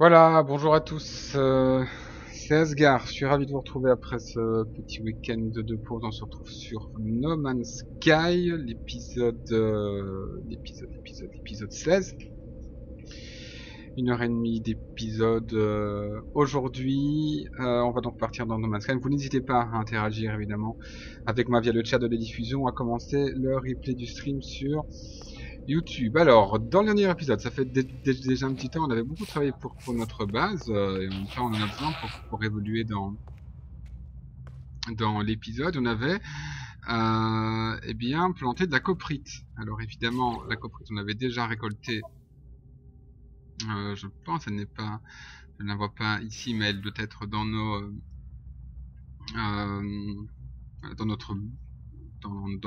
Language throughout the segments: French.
Voilà, bonjour à tous, euh, c'est Asgard, je suis ravi de vous retrouver après ce petit week-end de pause, on se retrouve sur No Man's Sky, l'épisode, euh, l'épisode, l'épisode, l'épisode 16. Une heure et demie d'épisode euh, aujourd'hui, euh, on va donc partir dans No Man's Sky, vous n'hésitez pas à interagir évidemment avec moi via le chat de la diffusion, à commencer le replay du stream sur YouTube. Alors, dans le dernier épisode, ça fait déjà un petit temps, on avait beaucoup travaillé pour, notre base, euh, et en on en a besoin pour, évoluer dans, l'épisode. On avait euh, eh bien planté de la coprite. Alors évidemment, la coprite, on avait déjà récolté, euh, je pense, elle n'est pas, je ne la vois pas ici, mais elle doit être dans nos, euh,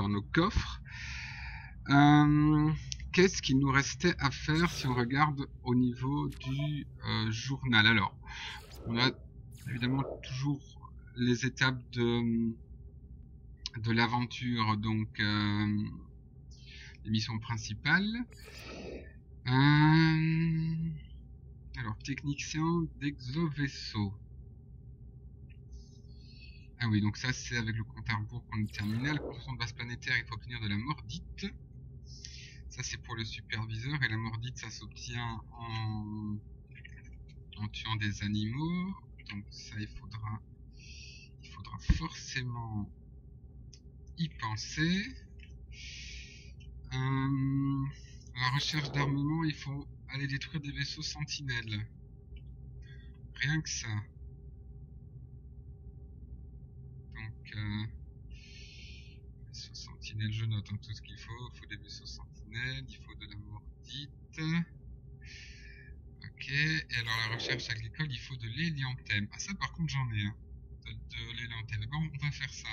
nos coffres. Qu'est-ce qu'il nous restait à faire si on regarde au niveau du euh, journal? Alors, on a évidemment toujours les étapes de, de l'aventure, donc euh, les missions principales. Euh, alors, technicien d'exo-vaisseau. Ah oui, donc ça c'est avec le compte à rebours qu'on est terminal. Construction de base planétaire, il faut obtenir de la mordite. Ça c'est pour le superviseur et la mordite ça s'obtient en... en tuant des animaux. Donc ça il faudra il faudra forcément y penser. Euh... la recherche d'armement, il faut aller détruire des vaisseaux sentinelles. Rien que ça. Donc euh... vaisseaux sentinelles, je note hein, tout ce qu'il faut. Il faut des vaisseaux sentinelles il faut de la mordite. Ok, et alors la recherche agricole, il faut de l'hélianthème. Ah ça par contre j'en ai un, de, de l'hélianthème. Bon, on va faire ça.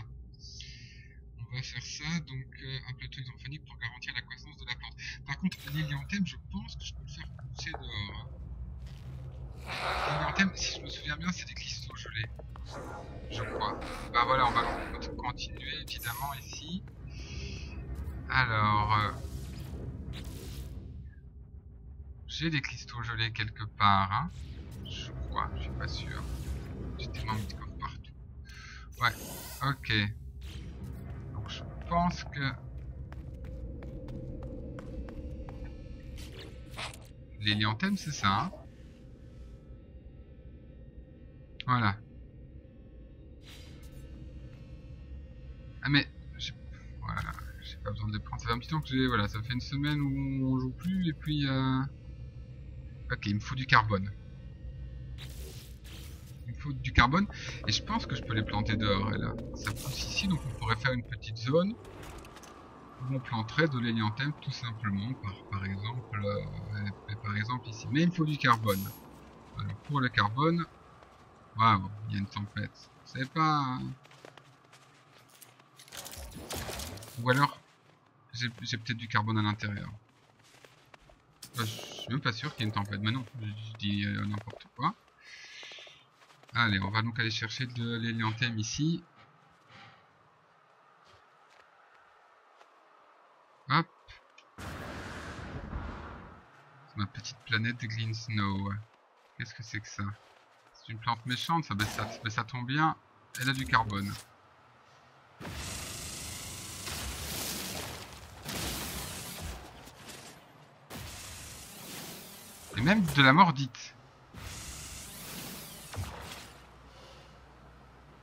On va faire ça, donc euh, un plateau hydrophonique pour garantir la croissance de la plante. Par contre, l'hélianthème, je pense que je peux le faire pousser dehors. Hein. L'hélianthème, si je me souviens bien, c'est des cristaux gelés. Je crois. Bah voilà, on va continuer évidemment ici. Alors... Euh, j'ai des cristaux gelés quelque part, hein Je crois, je suis pas sûr. J'ai tellement mis de coffres partout. Ouais, ok. Donc je pense que... L'hélianthème, c'est ça, hein Voilà. Ah mais... Voilà, j'ai pas besoin de les prendre. Ça fait un petit temps que j'ai... Voilà, ça fait une semaine où on joue plus et puis... Euh... Ok, il me faut du carbone. Il me faut du carbone. Et je pense que je peux les planter dehors. Là, ça pousse ici, donc on pourrait faire une petite zone où on planterait de l'hélianthème tout simplement, par, par exemple, euh, par exemple ici. Mais il me faut du carbone. Alors pour le carbone, waouh, il y a une tempête. C'est pas. Ou alors, j'ai peut-être du carbone à l'intérieur. Je suis même pas sûr qu'il y ait une tempête. Mais non, je dis euh, n'importe quoi. Allez, on va donc aller chercher de l'hélianthème ici. Hop. Ma petite planète Green Snow. Qu'est-ce que c'est que ça? C'est une plante méchante, ça, mais ça tombe bien. Elle a du carbone. Et même de la mordite.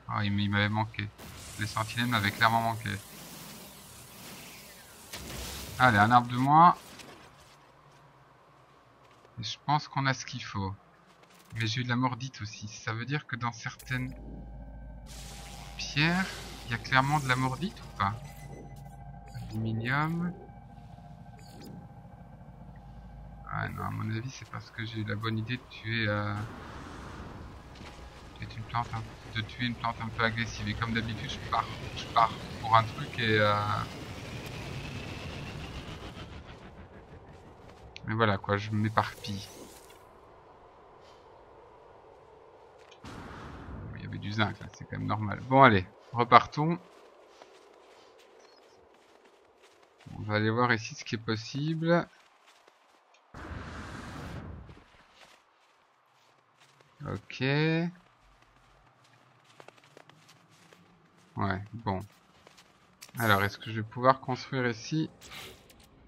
Ah, il m'avait manqué. Les sentinelles m'avaient clairement manqué. Allez, un arbre de moins. Je pense qu'on a ce qu'il faut. Mais j'ai eu de la mordite aussi. Ça veut dire que dans certaines pierres, il y a clairement de la mordite ou pas? Aluminium. Ah non, à mon avis, c'est parce que j'ai eu la bonne idée de tuer... Euh... une plante, de tuer une plante un peu agressive. Et comme d'habitude, je pars, je pars pour un truc et... Euh... Mais voilà quoi, je m'éparpille. Il y avait du zinc là, c'est quand même normal. Bon allez, repartons. On va aller voir ici ce qui est possible. Ok. Ouais, bon. Alors, est-ce que je vais pouvoir construire ici?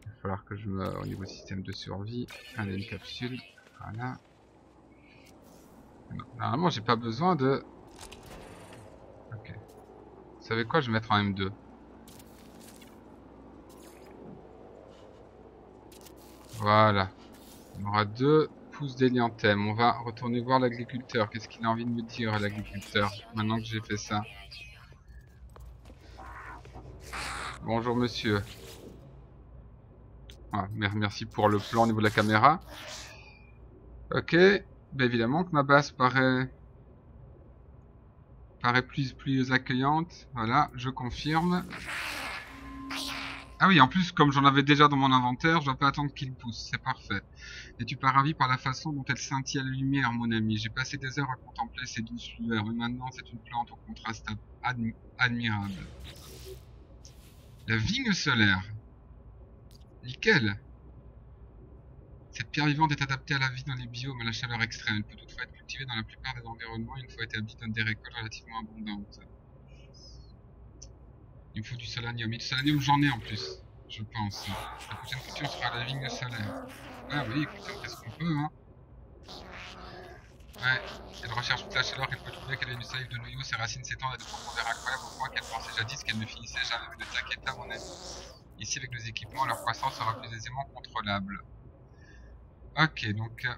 Il va falloir que je me... Au niveau système de survie, un une capsule. Voilà. Normalement, j'ai pas besoin de... Ok. Vous savez quoi? Je vais mettre en M2. Voilà. On aura deux d'élianthème. On va retourner voir l'agriculteur. Qu'est-ce qu'il a envie de me dire, l'agriculteur, maintenant que j'ai fait ça? Bonjour, monsieur. Ah, merci pour le plan au niveau de la caméra. Ok. Bien évidemment que ma base paraît paraît plus plus accueillante. Voilà, je confirme. Ah oui, en plus, comme j'en avais déjà dans mon inventaire, je dois pas attendre qu'il pousse, c'est parfait. Et tu pas ravi par la façon dont elle scintille à la lumière, mon ami. J'ai passé des heures à contempler ces douces lueurs, mais maintenant c'est une plante au contraste admirable. La vigne solaire. Nickel. Cette pierre vivante est adaptée à la vie dans les biomes à la chaleur extrême. Elle peut toutefois être cultivée dans la plupart des environnements une fois établie dans des récoltes relativement abondantes. Il me faut du solanium. Et du solanium, j'en ai en plus, je pense. La prochaine culture sera la vigne solaire. Ah oui, écoutez, on fait ce qu'on peut, hein. Ouais, elle recherche toute la chaleur qu'elle peut trouver, qu'elle ait du salive de noyau, ses racines s'étendent à de profondeurs incroyables au point qu'elle pensait jadis qu'elle ne finissait jamais de t'inquiéter à mon. Ici, avec nos équipements, leur croissance sera plus aisément contrôlable. Ok, donc euh,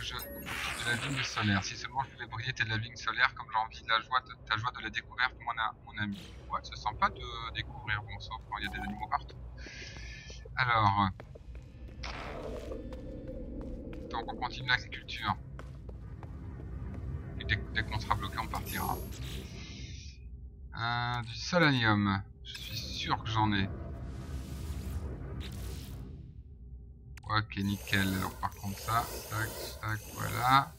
de la vigne solaire. Si seulement je pouvais briller telle la vigne solaire comme j'ai envie de la joie de ta joie de la découverte, mon, mon ami. Ouais, se sent pas de découvrir, bon, quand il y a des animaux partout. Alors, donc on continue l'agriculture. Dès, dès qu'on sera bloqué, on partira. Euh, du solanium. Je suis sûr que j'en ai. Ok, nickel. Alors par contre ça, tac, tac, voilà.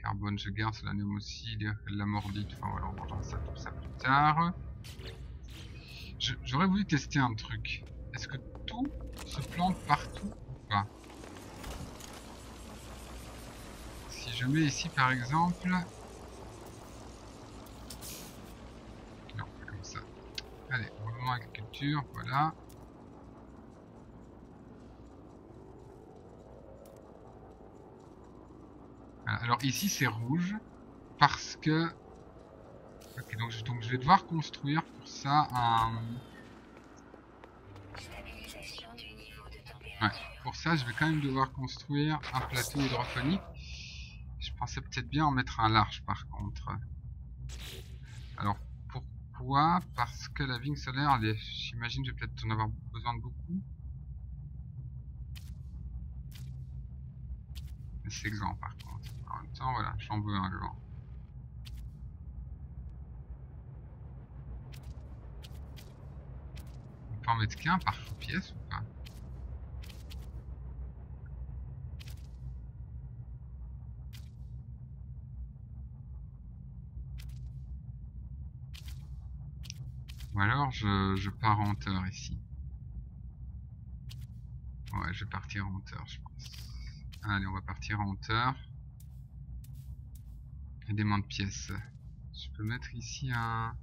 Carbone, je garde, solanium aussi, la mordite. Enfin voilà, on mangera ça, tout ça plus tard. J'aurais voulu tester un truc. Est-ce que tout se plante partout ou pas? Si je mets ici par exemple... Non, comme ça. Allez, revenons à l'agriculture, voilà. Alors ici c'est rouge parce que... Ok, donc, je vais devoir construire pour ça un... Pour ça je vais quand même devoir construire un plateau hydrophonique. Je pensais peut-être bien en mettre un large par contre. Alors pourquoi? Parce que la vigne solaire, j'imagine je vais peut-être en avoir besoin de beaucoup. c'est grand par contre. En même temps, voilà, j'en veux un grand. On peut en mettre qu'un par pièce ou pas? Ou alors je, je pars en hauteur ici. Ouais, je vais partir en hauteur, je pense. Allez, on va partir en hauteur. Élément de pièces. Je peux mettre ici un...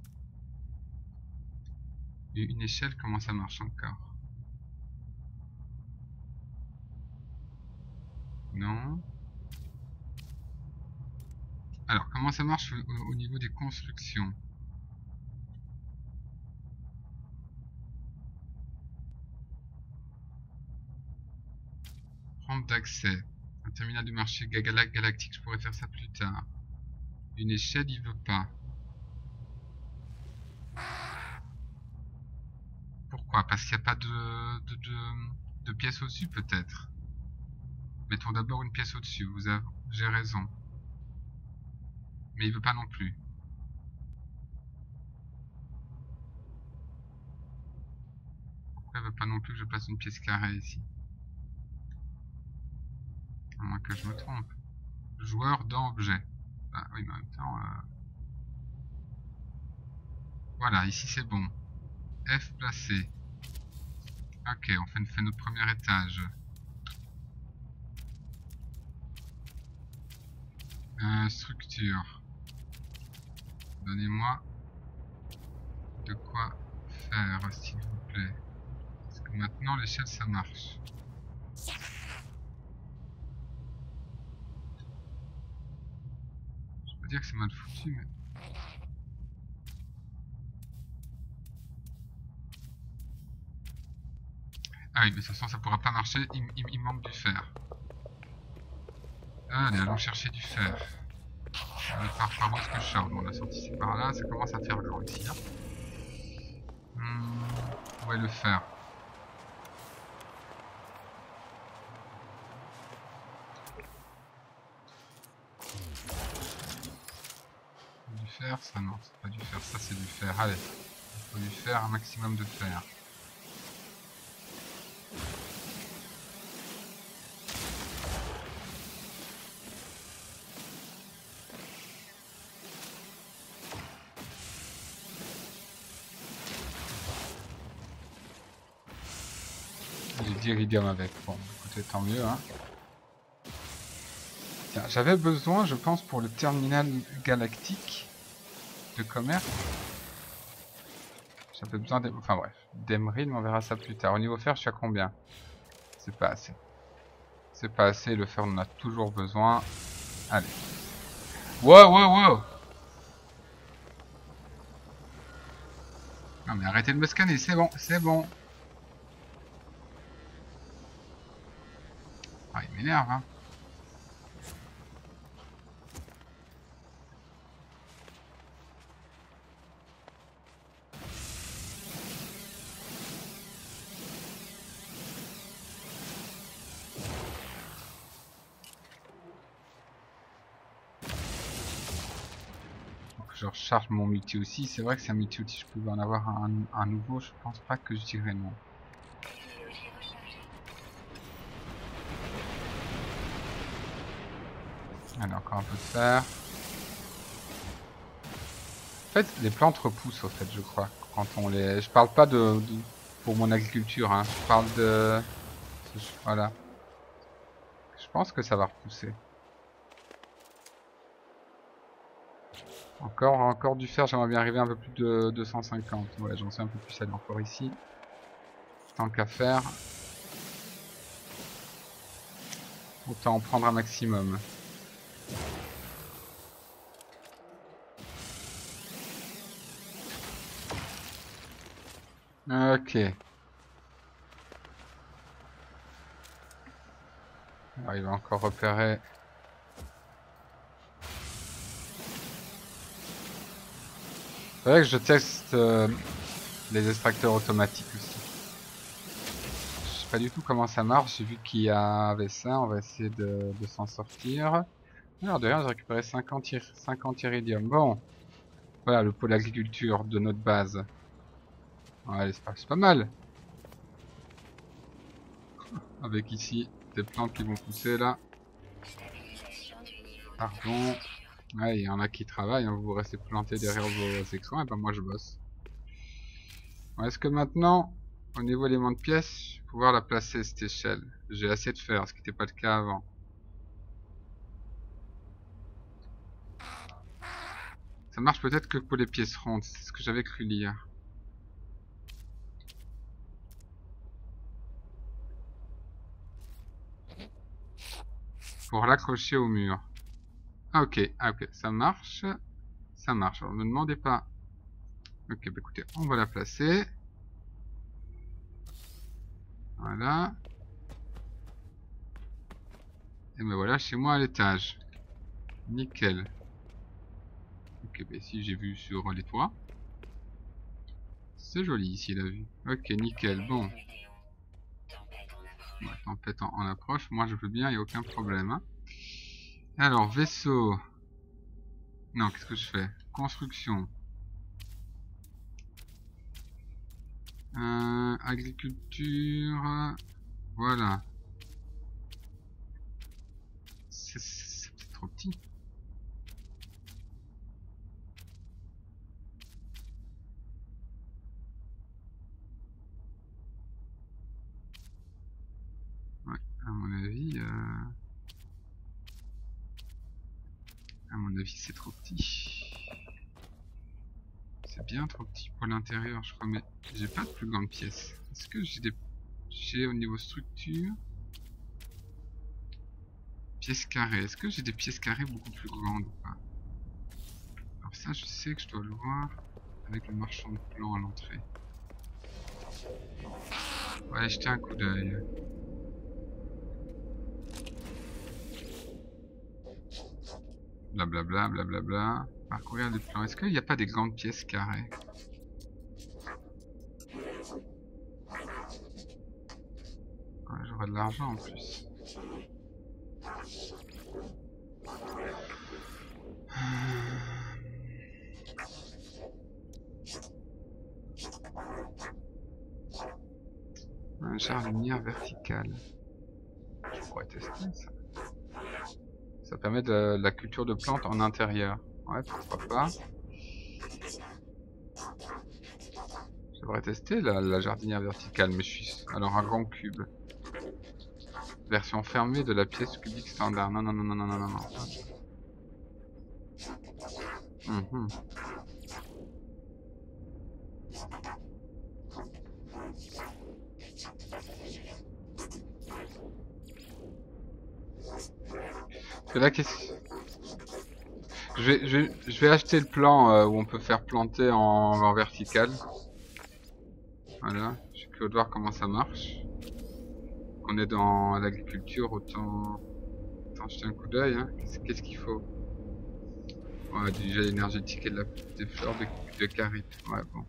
Une échelle, comment ça marche encore? Non. Alors, comment ça marche au, niveau des constructions? Rampe d'accès. Un terminal de marché galactique, je pourrais faire ça plus tard. Une échelle, il veut pas. Pourquoi? Parce qu'il n'y a pas de, pièce au-dessus, peut-être. Mettons d'abord une pièce au-dessus, vous avez, j'ai raison. Mais il veut pas non plus. Pourquoi il veut pas non plus que je passe une pièce carrée ici? À moins que je me trompe. Joueur d'objet. Ah oui, mais en même temps... Euh, voilà, ici c'est bon. F placé. Ok, on fait, notre premier étage. Euh, structure. Donnez-moi de quoi faire, s'il vous plaît. Parce que maintenant, l'échelle, ça marche. Je peux que c'est mal foutu, mais... Ah oui, mais de toute façon, ça pourra pas marcher, il, manque du fer. Allez, allons chercher du fer. Par, où est-ce que je Bon, on a sorti c'est par là, ça commence à faire grand ici. Hein. Hmm, le fer Du ça non, c'est pas du fer, ça c'est du fer. Allez, il faut du fer, un maximum de fer. d'iridium avec. Bon, écoutez, tant mieux. Hein. J'avais besoin, je pense, pour le terminal galactique de commerce. J'avais besoin de... Enfin bref, d'Emerald, on verra ça plus tard. Au niveau fer, je suis à combien? C'est pas assez. C'est pas assez, le fer, on en a toujours besoin. Allez. Wow, wow, wow Non mais arrêtez de me scanner, c'est bon, c'est bon. Ah, il m'énerve, hein. Recharge mon multi aussi. C'est vrai que c'est un multi outil, je pouvais en avoir un, nouveau. Je pense pas que je dirais non. Allez, encore un peu de fer. En fait, les plantes repoussent, au fait, je crois. Quand on les... Je parle pas de... pour mon agriculture, hein. Je parle de... Voilà. Je pense que ça va repousser. Encore, encore du fer, j'aimerais bien arriver un peu plus de 250. Ouais, j'en sais un peu plus, aller encore ici. Tant qu'à faire. Autant en prendre un maximum. Ok. il va encore repérer. Vrai que je teste euh, les extracteurs automatiques aussi. Je sais pas du tout comment ça marche, j'ai vu qu'il y avait ça, on va essayer de, s'en sortir. Alors derrière j'ai récupéré 50, 50 iridium. Bon, voilà le pôle agriculture de notre base. Ouais, c'est pas, mal. Avec ici des plantes qui vont pousser là. Pardon. Ouais, il y en a qui travaillent, hein. vous restez planté derrière vos sections, et ben moi je bosse. Est-ce que maintenant, au niveau élément de vais pouvoir la placer cette échelle? J'ai assez de fer, ce qui n'était pas le cas avant. Ça marche peut-être que pour les pièces rondes, c'est ce que j'avais cru lire. pour l'accrocher au mur. Ah ok, ah, ok, ça marche. Ça marche, alors ne demandez pas. Ok, bah écoutez, on va la placer. Voilà. Et ben voilà, chez moi à l'étage. Nickel. Ok, bah ici j'ai vu sur les toits. C'est joli ici la vue. Ok, nickel, bon tempête en, en, approche. Moi, je veux bien, il n'y a aucun problème. Hein. Alors, vaisseau. Non, qu'est-ce que je fais? Construction. Euh, agriculture. Voilà. C'est trop petit. à mon avis. Euh... À mon avis, c'est trop petit. C'est bien trop petit pour l'intérieur, je crois, mais j'ai pas de plus grande pièce. Est-ce que j'ai des... J'ai au niveau structure... Pièces carrées. Est-ce que j'ai des pièces carrées beaucoup plus grandes ou pas? Alors ça, je sais que je dois le voir avec le marchand de plans à l'entrée. Ouais, jeter un coup d'œil. Blablabla, blablabla. Parcourir les plans. Est-ce qu'il n'y a pas des grandes pièces carrées? J'aurais de l'argent en plus. Un jardinière verticale. Je pourrais tester ça. Ça permet de la culture de plantes en intérieur. Ouais, pourquoi pas. J'aimerais tester la, jardinière verticale, mais je suis... Alors un grand cube. Version fermée de la pièce cubique standard. Non, non, non, non, non, non, non. Non. là, qu'est-ce... Je vais, acheter le plan euh, où on peut faire planter en, en vertical. Voilà, je peux voir comment ça marche. On est dans l'agriculture, autant, autant jeter un coup d'œil. Hein. Qu'est-ce qu'il faut? Ouais, du gel énergétique et de la, des fleurs de, de. Ouais, bon.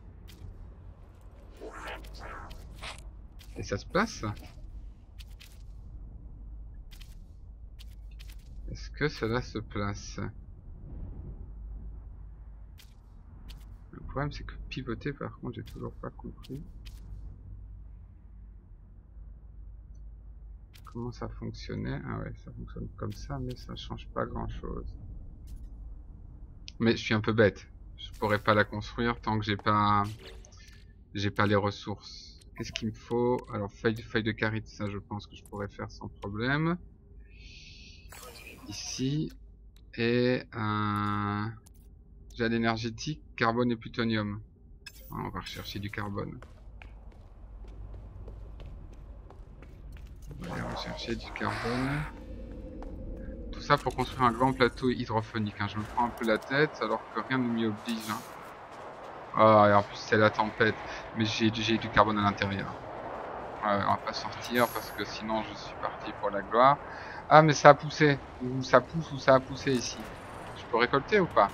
Et ça se passe? Est-ce que cela se place? Le problème c'est que pivoter par contre j'ai toujours pas compris. Comment ça fonctionnait? Ah ouais ça fonctionne comme ça mais ça change pas grand chose. Mais je suis un peu bête. Je pourrais pas la construire tant que j'ai pas j'ai pas les ressources. Qu'est-ce qu'il me faut? Alors feuille, feuille de carite, ça je pense que je pourrais faire sans problème ici et un gel énergétique, carbone et plutonium. On va rechercher du carbone. On va rechercher du carbone. Tout ça pour construire un grand plateau hydrophonique. Hein. Je me prends un peu la tête alors que rien ne m'y oblige. Hein. Ah, et en plus c'est la tempête. Mais j'ai du carbone à l'intérieur. on va pas sortir parce que sinon je suis parti pour la gloire. Ah mais ça a poussé. Ou ça pousse ou ça a poussé ici. Je peux récolter ou pas?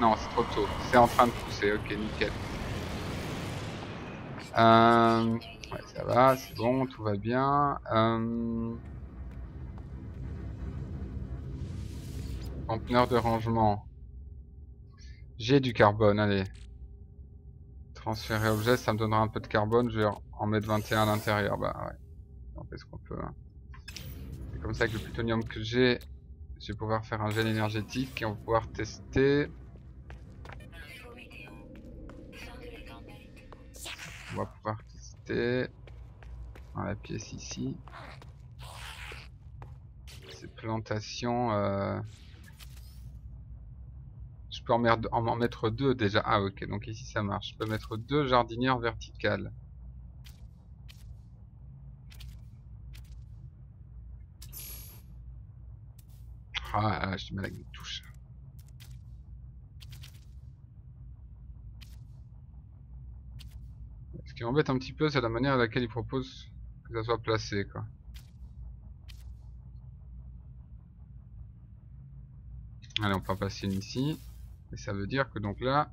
Non, c'est trop tôt. C'est en train de pousser. Ok, nickel. Euh... Ouais, ça va, c'est bon, tout va bien. Euh... Conteneur de rangement. J'ai du carbone, allez. Transférer objet, ça me donnera un peu de carbone. Je vais en mettre 21 à l'intérieur. Bah ouais. On fait ce qu'on peut. Hein comme ça avec le plutonium que j'ai, je vais pouvoir faire un gel énergétique et on va pouvoir tester. On va pouvoir tester dans la pièce ici. Ces plantations. Euh... Je peux en, en mettre deux déjà. Ah ok, donc ici ça marche. Je peux mettre deux jardinières verticales. Ah, j'ai mal avec les touches. Ce qui m'embête un petit peu, c'est la manière à laquelle il propose que ça soit placé, quoi. Allez, on peut passer une ici. Et ça veut dire que donc là...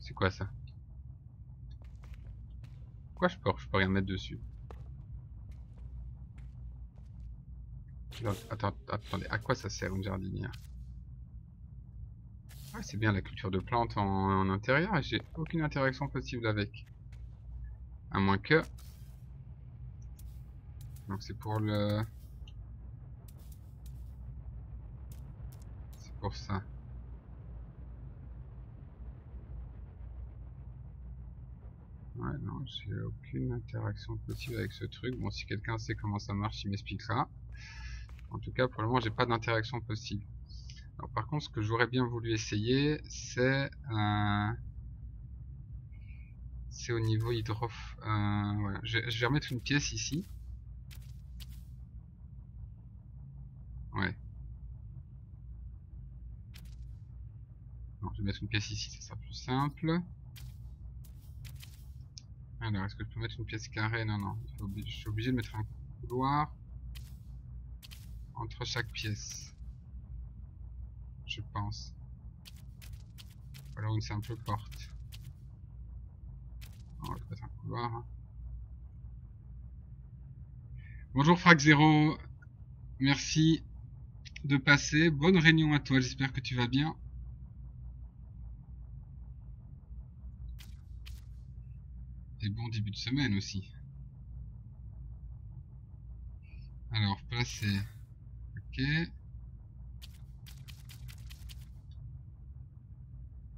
C'est quoi ça? Pourquoi je peux, je peux rien mettre dessus Attendez, à quoi ça sert une jardinière ah, c'est bien la culture de plantes en, intérieur et j'ai aucune interaction possible avec. À moins que... Donc c'est pour le... C'est pour ça. Ouais, non, j'ai aucune interaction possible avec ce truc. Bon, si quelqu'un sait comment ça marche, il m'expliquera En tout cas, pour le moment, j'ai pas d'interaction possible. Alors, par contre, ce que j'aurais bien voulu essayer, c'est c'est au niveau hydro. Euh, voilà. je, vais remettre une pièce ici. Ouais. Je vais mettre une pièce ici, ça sera plus simple. Alors, est-ce que je peux mettre une pièce carrée? Non, non. je suis obligé de mettre un couloir entre chaque pièce. Je pense. Alors une simple porte. Hein. Bonjour Frac 0. Merci de passer. Bonne réunion à toi. J'espère que tu vas bien. Et bon début de semaine aussi. Alors, placer. Ok.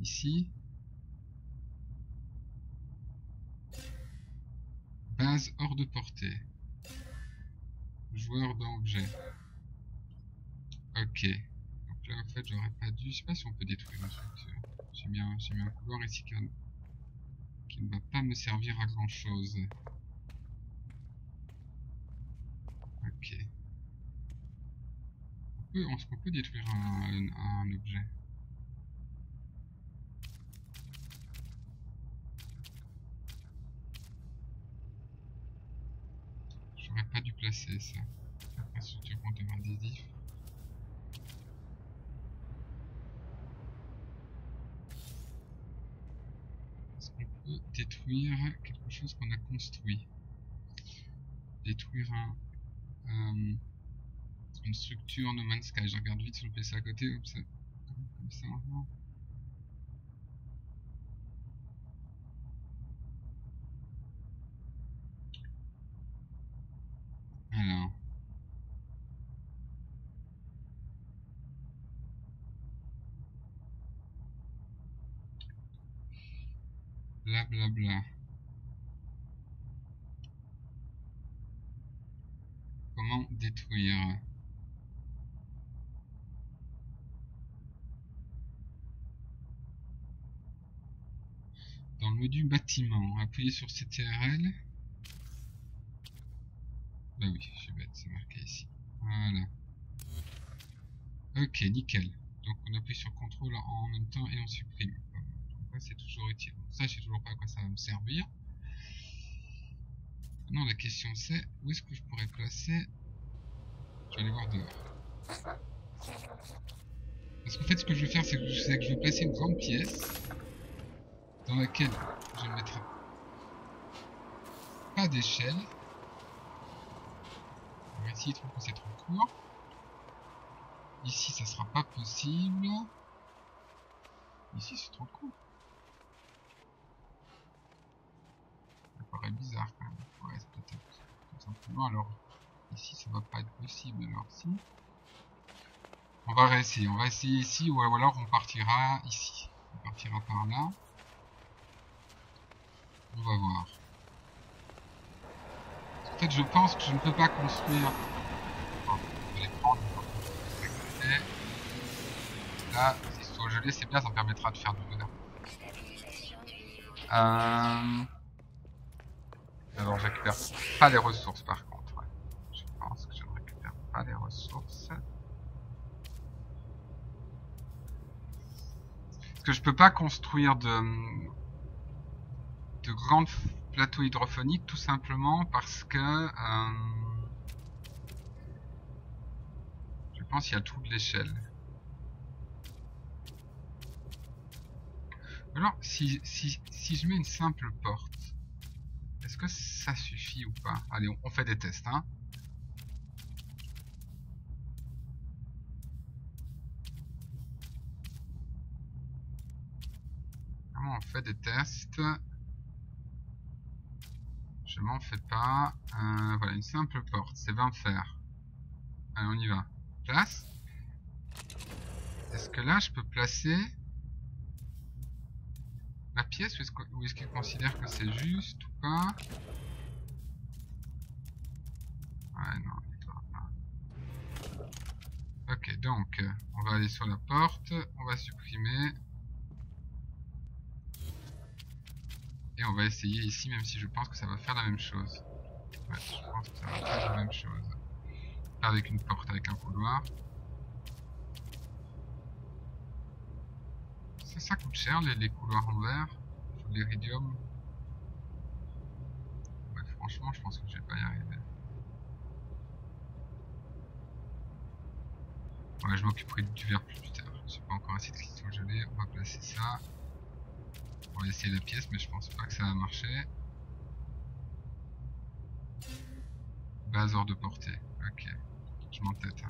Ici. Base hors de portée. Joueur d'objet. Ok. Donc là, en fait, j'aurais pas dû... Je sais pas si on peut détruire structure. J'ai mis, un... mis un couloir ici qui ne va pas me servir à grand chose. Ok. Qu'on peut détruire un, objet J'aurais pas dû placer ça. Infrastructure compteur adhésif. Est-ce qu'on peut détruire quelque chose qu'on a construit? Détruire un... une structure No Man's Sky. Je regarde vite sur le PC à côté. Comme ça. Comme ça Alors. Bla. Comment détruire? Dans le menu bâtiment, appuyez sur CTRL. Bah oui, je suis bête, c'est marqué ici. Voilà. Ok, nickel. Donc on appuie sur CTRL en même temps et on supprime. Donc c'est toujours utile. ça, je sais toujours pas à quoi ça va me servir. Maintenant, la question c'est, où est-ce que je pourrais placer... Je vais aller voir dehors. Parce qu'en fait, ce que je vais faire, c'est que, que je vais placer une grande pièce dans laquelle je ne mettrai pas d'échelle. Ici, il trouve que c'est trop court. Ici, ça sera pas possible. Ici, c'est trop court. Ça paraît bizarre quand même. Ouais, c'est peut-être tout simplement. Alors, ici, ça va pas être possible. Alors, si. On va réessayer. On va essayer ici ou alors on partira ici. On partira par là. On va voir. En fait, je pense que je ne peux pas construire... prendre Là, si c'est gelé, c'est bien, ça me permettra de faire du bonheur. Euh... Alors, je récupère pas les ressources par contre. Je pense que je ne récupère pas les ressources. Parce que je peux pas construire de de grands plateaux hydrophoniques tout simplement parce que euh, je pense qu'il y a tout de l'échelle. Alors, si, si, si, je mets une simple porte, est-ce que ça suffit ou pas? Allez, on, fait des tests. Hein. On fait des tests? Je m'en fais pas. Euh, voilà, une simple porte, c'est 20 fer. Allez, on y va. Place. Est-ce que là, je peux placer la pièce ou est-ce qu'il considère que c'est juste ou pas? Ouais, non, pas. Donc, on va aller sur la porte, on va supprimer. Et on va essayer ici, même si je pense que ça va faire la même chose. Ouais, je pense que ça va faire la même chose. Avec une porte, avec un couloir. Ça, ça coûte cher, les, les couloirs en verre. L'iridium. Ouais, franchement, je pense que je vais pas y arriver. Ouais, je m'occuperai du verre plus tard. J'ai pas encore assez de cristaux gelés. On va placer ça. Va essayer la pièce, mais je pense pas que ça va marcher. Base hors de portée. Ok. Je m'entête. Hein.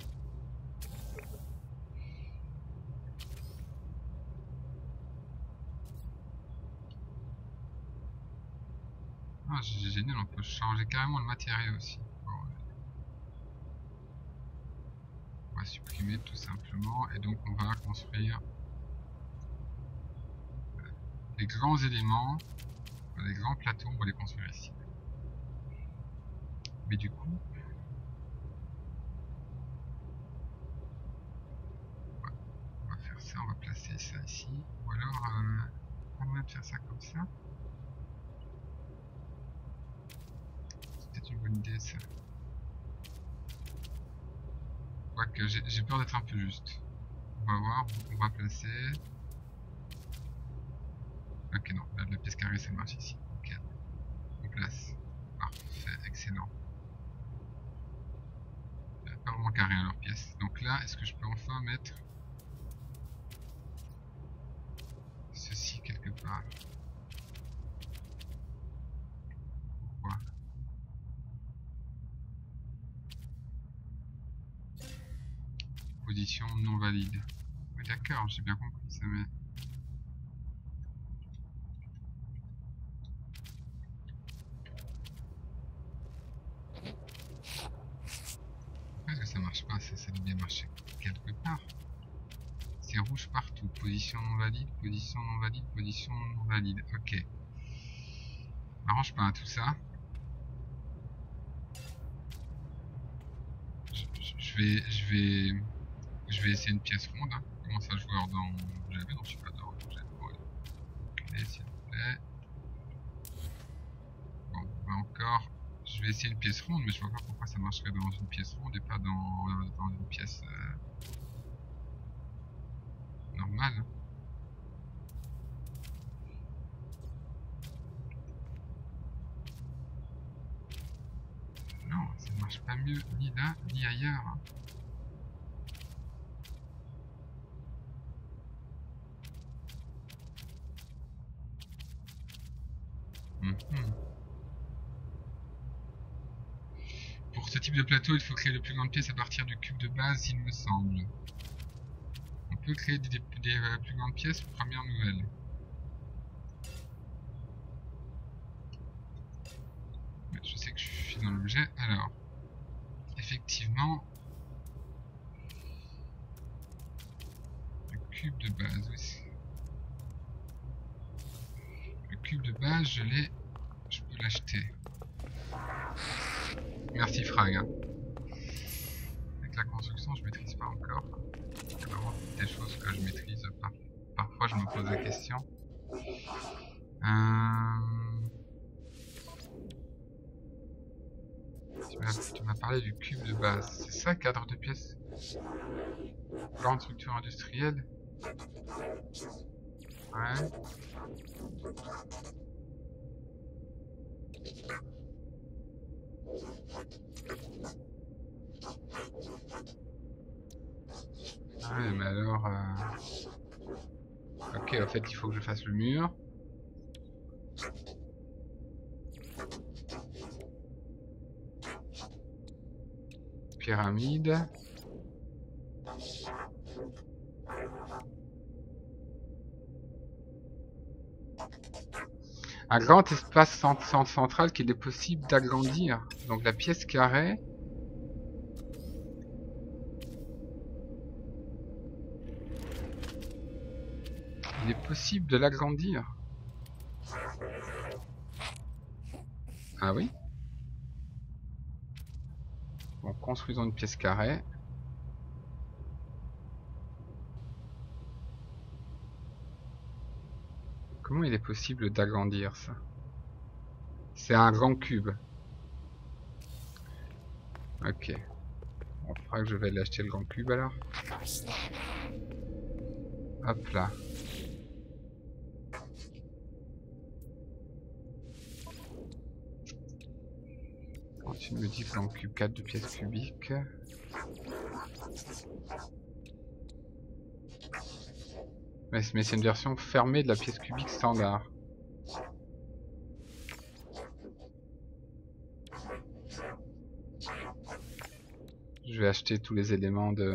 Ah, c'est génial, on peut changer carrément le matériau aussi. On va supprimer tout simplement et donc on va construire les grands éléments, les grands plateaux, on va les construire ici. Mais du coup, on va faire ça, on va placer ça ici. Ou alors, euh, on va faire ça comme ça. C'est une bonne idée ça. Quoique, j'ai peur d'être un peu juste. On va voir, on va placer. Ok, non, la pièce carrée ça marche ici. Ok. On place. Parfait, excellent. Pas vraiment carré à leur pièce. Donc là, est-ce que je peux enfin mettre ceci quelque part? Pourquoi? Position non valide. Oui, d'accord, j'ai bien compris ça, mais... quelque part. C'est rouge partout. Position non valide, position non valide, position non valide. Ok. M'arrange pas tout ça. Je, vais, je vais, je vais essayer une pièce ronde. Hein. Comment ça, joueur dans j'avais non, je suis pas dans Ok, s'il vous plaît. Bon, encore je vais essayer une pièce ronde, mais je vois pas pourquoi ça marcherait dans une pièce ronde et pas dans, dans une pièce euh, normale. Hein. Non, ça ne marche pas mieux ni là ni ailleurs. Hein. Mhm. Pour ce type de plateau, il faut créer de plus grandes pièces à partir du cube de base, il me semble. On peut créer des, euh, plus grandes pièces, première nouvelle. Je sais que je suis dans l'objet. Alors, effectivement, le cube de base, aussi. Le cube de base, je l'ai, je peux l'acheter. Merci Frag. Avec la construction, je maîtrise pas encore. Il y a vraiment des choses que je maîtrise pas. Parfois, je me pose la question. Euh... Tu m'as parlé du cube de base. C'est ça, cadre de pièces? Grande structure industrielle? Ouais. Ah ouais, mais alors... Euh... Ok, en fait, il faut que je fasse le mur. Pyramide. Un grand espace central qu'il est possible d'agrandir. Donc la pièce carrée. Il est possible de l'agrandir. Ah oui Bon, construisons une pièce carrée. Comment il est possible d'agrandir ça? C'est un grand cube. Ok. On fera que je vais l'acheter le grand cube alors. Hop là. Quand tu me dis grand cube 4 de pièces cubiques. Mais, c'est une version fermée de la pièce cubique standard. Je vais acheter tous les éléments de...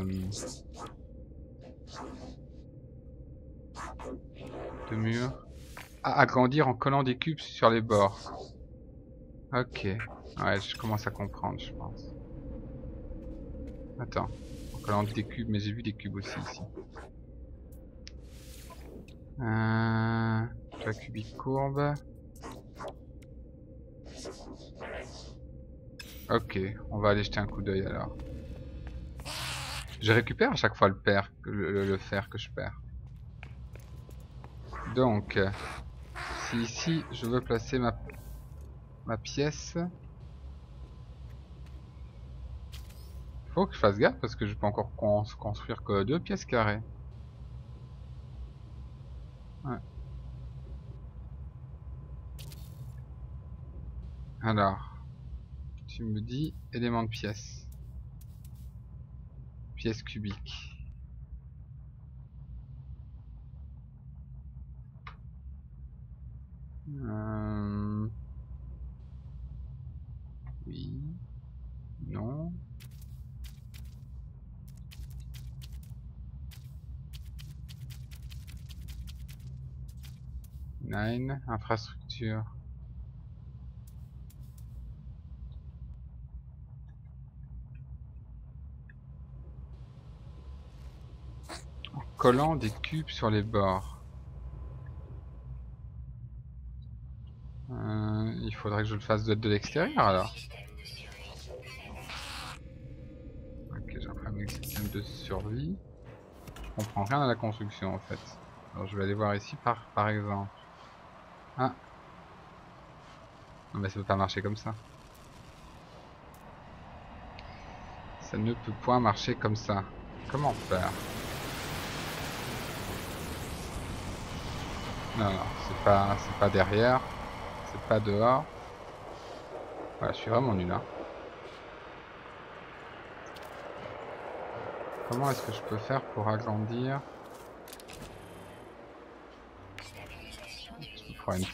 de mur. Ah, agrandir en collant des cubes sur les bords. Ok. Ouais, je commence à comprendre, je pense. Attends. En collant des cubes, mais j'ai vu des cubes aussi ici. Euh, la cubique courbe. Ok, on va aller jeter un coup d'œil alors. Je récupère à chaque fois le, fer que je perds. Donc, si ici je veux placer ma, pièce, faut que je fasse gaffe parce que je peux encore construire que deux pièces carrées. Alors, tu me dis élément de pièce. Pièce cubique. Euh, oui. Non. Nine, infrastructure. Collant des cubes sur les bords. Euh, il faudrait que je le fasse de, l'extérieur alors. Ok, j'ai un problème de survie. Je comprends rien à la construction en fait. Alors je vais aller voir ici par, par exemple. Ah. Non mais ça peut pas marcher comme ça. Ça ne peut point marcher comme ça. Comment faire? Non, non, c'est pas, c'est pas derrière, c'est pas dehors. Voilà, je suis vraiment nul. Hein. Comment est-ce que je peux faire pour agrandir? Je une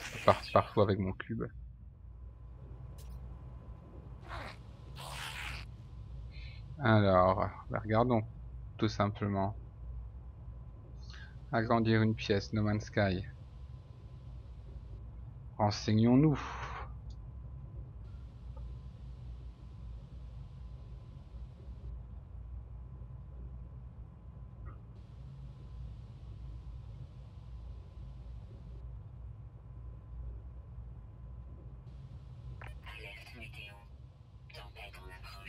parfois avec mon cube. Alors, bah, regardons tout simplement. Agrandir une pièce, No Man's Sky. Renseignons-nous.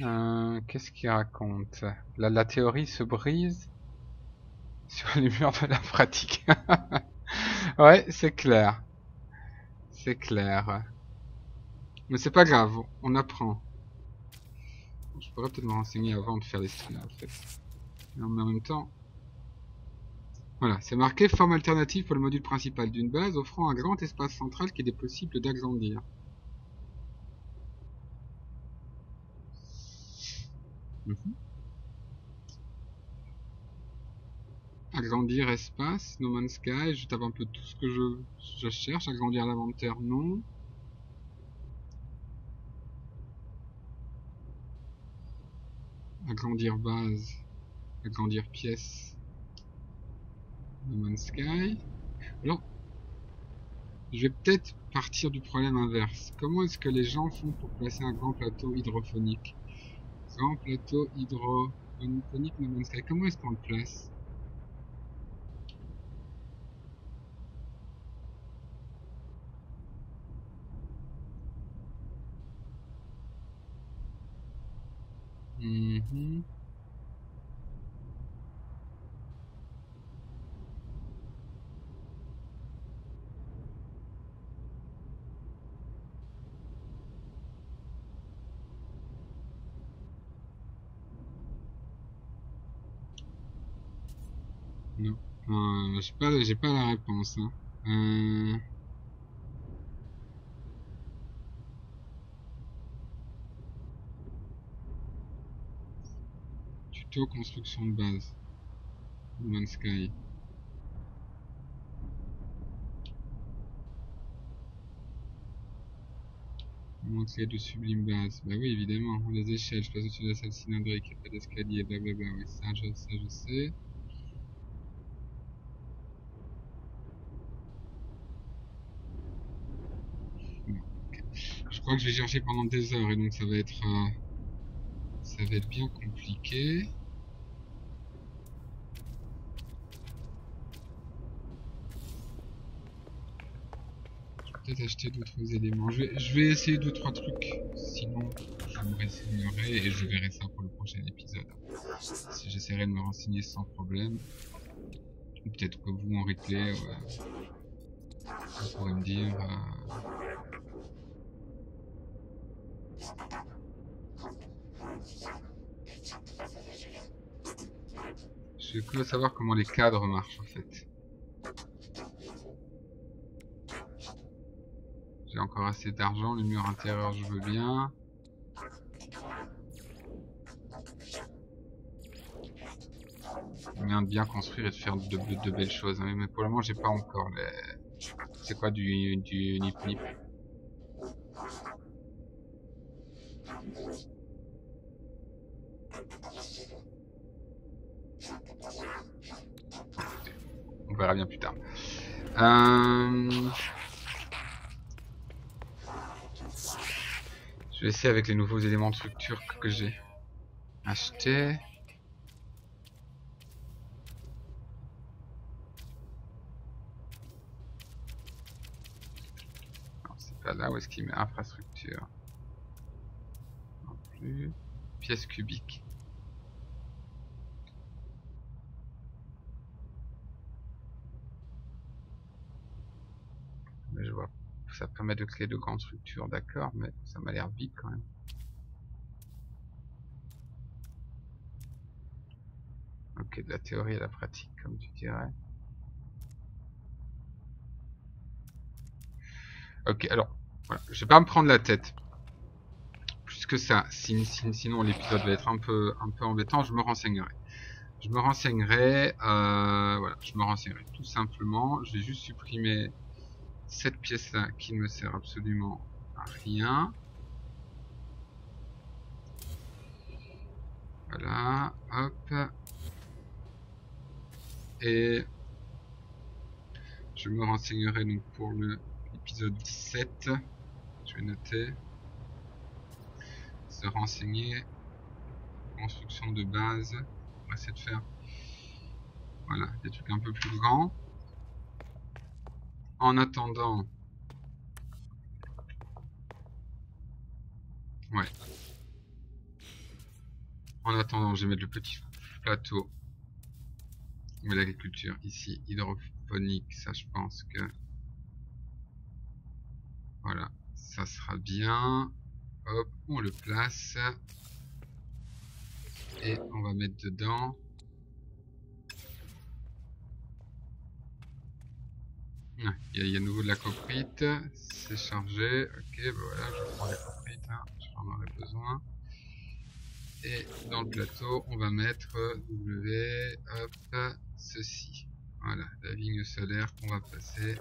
Euh, Qu'est-ce qu'il raconte? La, la théorie se brise sur les murs de la pratique. ouais, c'est clair. C'est clair. Mais c'est pas grave, on apprend. Je pourrais peut-être me renseigner avant de faire les streams en fait. Mais en même temps... Voilà, c'est marqué forme alternative pour le module principal d'une base offrant un grand espace central qu'il est possible d'agrandir. Mhm. Agrandir espace, No Man's Sky, je tape un peu tout ce que je, cherche. Agrandir l'inventaire, non. Agrandir base, agrandir pièce, No Man's Sky. Alors, je vais peut-être partir du problème inverse. Comment est-ce que les gens font pour placer un grand plateau hydrophonique? Grand plateau hydrophonique No Man's Sky, comment est-ce qu'on le place? Mhm. Non, euh, j'ai pas, j'ai pas la réponse. Hein. Euh... Construction de base. No Man's Sky. Montée de sublime base. Bah oui, évidemment. Les échelles, je passe au-dessus de la salle cylindrique, pas d'escalier, blablabla. Oui, ça, je, ça, je sais. Je crois que je vais chercher pendant des heures et donc ça va être... Euh, ça va être bien compliqué. Peut-être acheter d'autres éléments. Je vais, essayer deux trois trucs. Sinon, je me renseignerai et je verrai ça pour le prochain épisode. Si j'essaierai de me renseigner sans problème. Ou peut-être que vous en replay, vous pourrez me dire. Euh... Je veux savoir comment les cadres marchent en fait. Encore assez d'argent, le mur intérieur je veux bien. Bien de bien construire et de faire de, belles choses. Hein. Mais pour le moment j'ai pas encore les... C'est quoi du, du nip nip? On verra bien plus tard. Euh... Je vais essayer avec les nouveaux éléments de structure que j'ai achetés. c'est pas là où est-ce qu'il met infrastructure. Non plus. Pièce cubique. Mais je vois ça permet de créer de grandes structures, d'accord, mais ça m'a l'air vite quand même. Ok, de la théorie à la pratique, comme tu dirais. Ok, alors, voilà, je vais pas me prendre la tête. Plus que ça, sinon l'épisode va être un peu, un peu embêtant, je me renseignerai. Je me renseignerai, euh, voilà, je me renseignerai tout simplement. Je vais juste supprimer cette pièce là qui ne me sert absolument à rien. Voilà, hop. Et je me renseignerai donc pour l'épisode 17. Je vais noter. Se renseigner. Construction de base. On va essayer de faire voilà, des trucs un peu plus grands. En attendant... Ouais. En attendant, je vais mettre le petit plateau de l'agriculture ici, hydroponique, ça je pense que... Voilà, ça sera bien. Hop, on le place. Et on va mettre dedans Il y, a, nouveau de la coprite, c'est chargé, ok, bah voilà, je prends la coprite, hein, j'en aurai besoin. Et dans le plateau, on va mettre W, hop, ceci. Voilà, la vigne solaire qu'on va passer.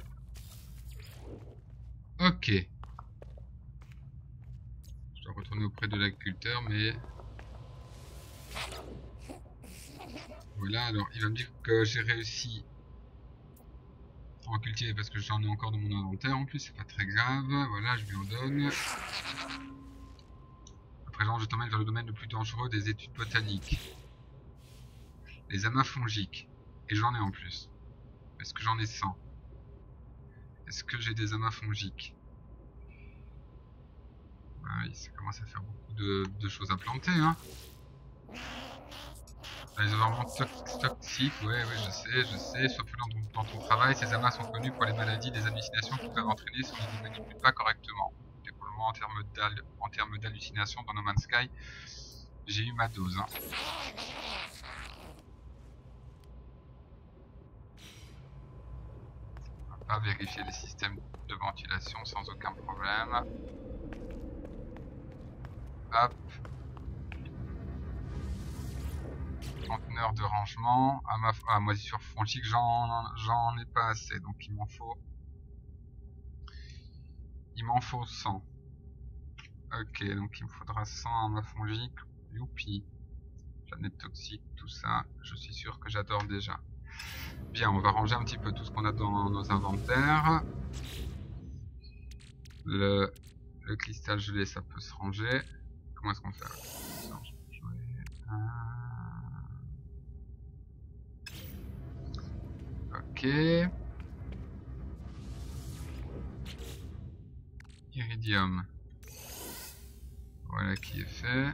Ok. Je dois retourner auprès de l'agriculteur, mais... Voilà, alors il va me dire que j'ai réussi en cultiver parce que j'en ai encore dans mon inventaire en plus, c'est pas très grave. Voilà, je lui en donne. À présent, je t'emmène vers le domaine le plus dangereux des études botaniques. Les amas fongiques. Et j'en ai en plus. Est-ce que j'en ai 100 Est-ce que j'ai des amas fongiques Oui, ça commence à faire beaucoup de, de choses à planter, hein. Les vraiment toxiques, ouais, ouais, je sais, je sais. Sauf que dans, ton travail, ces amas sont connus pour les maladies des hallucinations qui peuvent entraîner si on ne les manipule pas correctement. Déploiement en termes d'hallucinations dans No Man's Sky, j'ai eu ma dose. Hein. va vérifier les systèmes de ventilation sans aucun problème. Hop. Conteneur de rangement. À ma à moisissure fongique, j'en ai pas assez, donc il m'en faut. Il m'en faut 100. Ok, donc il me faudra 100 à ma fongique. Youpi. Planète toxique, tout ça, je suis sûr que j'adore déjà. Bien, on va ranger un petit peu tout ce qu'on a dans nos inventaires. Le, le cristal gelé, ça peut se ranger. Comment est-ce qu'on fait Ok. Iridium. Voilà qui est fait.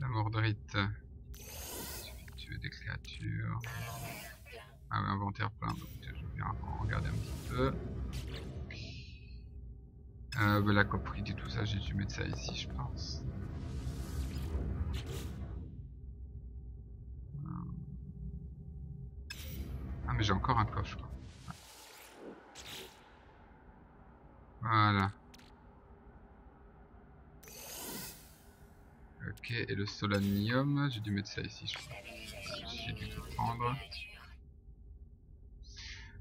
La mordrite. Tuer des créatures. Ah inventaire plein, donc je vais regarder un petit peu. Euh, bah, la coprite et tout ça, j'ai dû mettre ça ici, je pense. Ah mais j'ai encore un coffre. Voilà. Ok, et le solanium, j'ai dû mettre ça ici, je crois. J'ai dû tout prendre.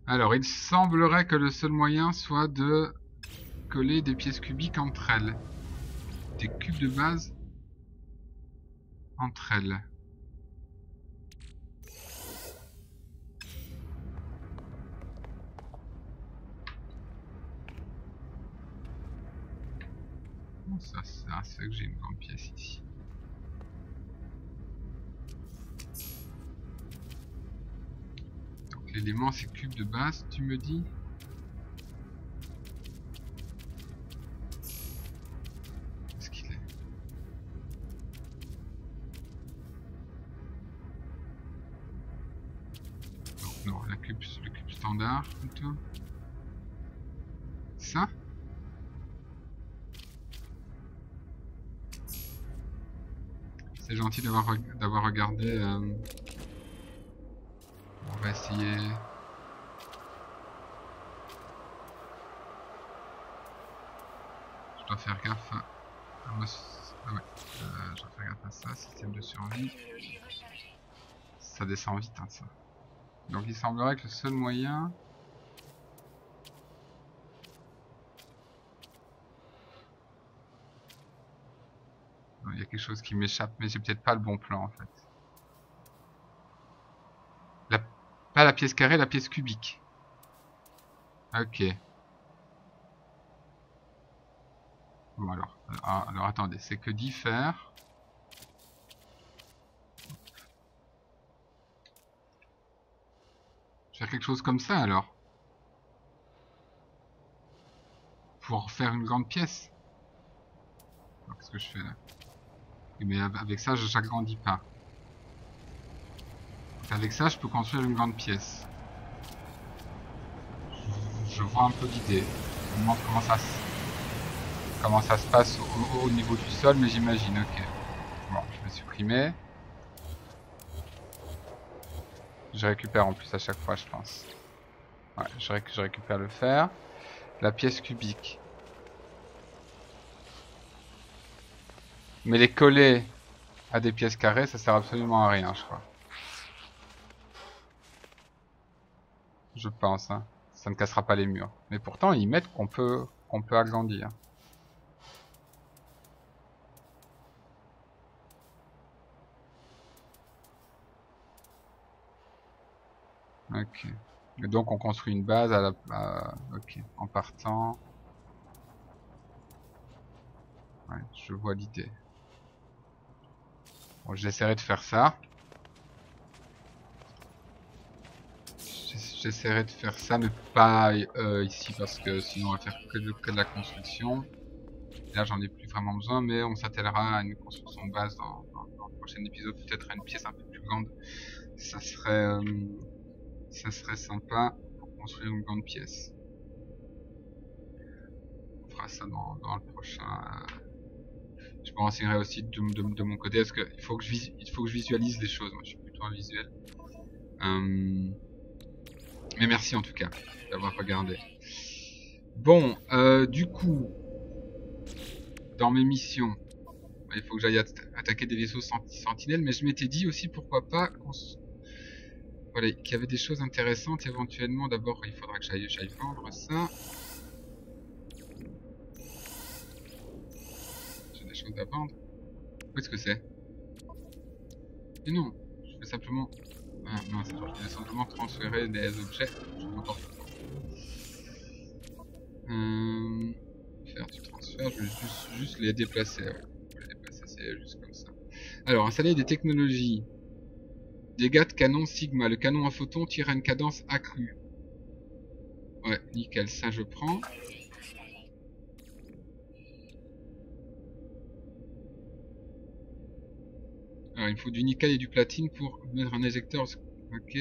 Alors, il semblerait que le seul moyen soit de coller des pièces cubiques entre elles. Des cubes de base entre elles. Ça, c'est que j'ai une grande pièce ici. Donc l'élément c'est cube de base, tu me dis? Non, la cube, le cube standard plutôt. C'est gentil d'avoir d'avoir regardé. Euh, on va essayer. Je dois faire gaffe à... Ah ouais. Euh, je dois faire gaffe à ça, système de survie. Ça descend vite hein, ça. Donc il semblerait que le seul moyen Il y a quelque chose qui m'échappe, mais j'ai peut-être pas le bon plan en fait. Pas la pièce carrée, la pièce cubique. Ok. Bon alors, ah, alors attendez, c'est que vais faire quelque chose comme ça alors. Pour faire une grande pièce. Qu'est-ce que je fais là? Mais avec ça, je n'agrandis pas. avec ça, je peux construire une grande pièce. Je, vois un peu l'idée. Je me demande comment ça, comment ça se passe au, niveau du sol, mais j'imagine, ok. Bon, je vais supprimer. Je récupère en plus à chaque fois, je pense. Ouais, je récupère le fer. La pièce cubique. Mais les coller à des pièces carrées, ça sert absolument à rien, je crois. Je pense, hein. Ça ne cassera pas les murs. Mais pourtant, ils mettent qu'on peut, qu'on peut agrandir. Ok. Et donc on construit une base à la... En partant... Je vois l'idée. Bon, j'essaierai de faire ça. J'essaierai de faire ça, mais pas euh, ici, parce que sinon on va faire que de, la construction. Là, j'en ai plus vraiment besoin, mais on s'attellera à une construction de base dans, le prochain épisode, peut-être à une pièce un peu plus grande. Ça serait, euh, ça serait sympa pour construire une grande pièce. On fera ça dans, dans le prochain... Euh, je me renseignerai aussi de, mon côté parce qu'il faut que je il faut que je visualise les choses moi je suis plutôt un visuel euh, Mais merci en tout cas d'avoir regardé. Bon, euh, du coup, dans mes missions, il faut que j'aille attaquer des vaisseaux sentinelles, mais je m'étais dit aussi pourquoi pas voilà, qu'il y avait des choses intéressantes éventuellement. D'abord, il faudra que j'aille vendre ça. J'ai des choses à vendre. Où est-ce que c'est? Mais non, je vais simplement... Ah non, vais simplement transférer des objets. Je euh, faire du transfert, vais juste, les déplacer. Vais comme ça. Alors, installer des technologies. Dégâts de canon Sigma. Le canon à photon tire à une cadence accrue. Ouais, nickel, ça je prends. Il faut du nickel et du platine pour mettre un éjecteur. Ok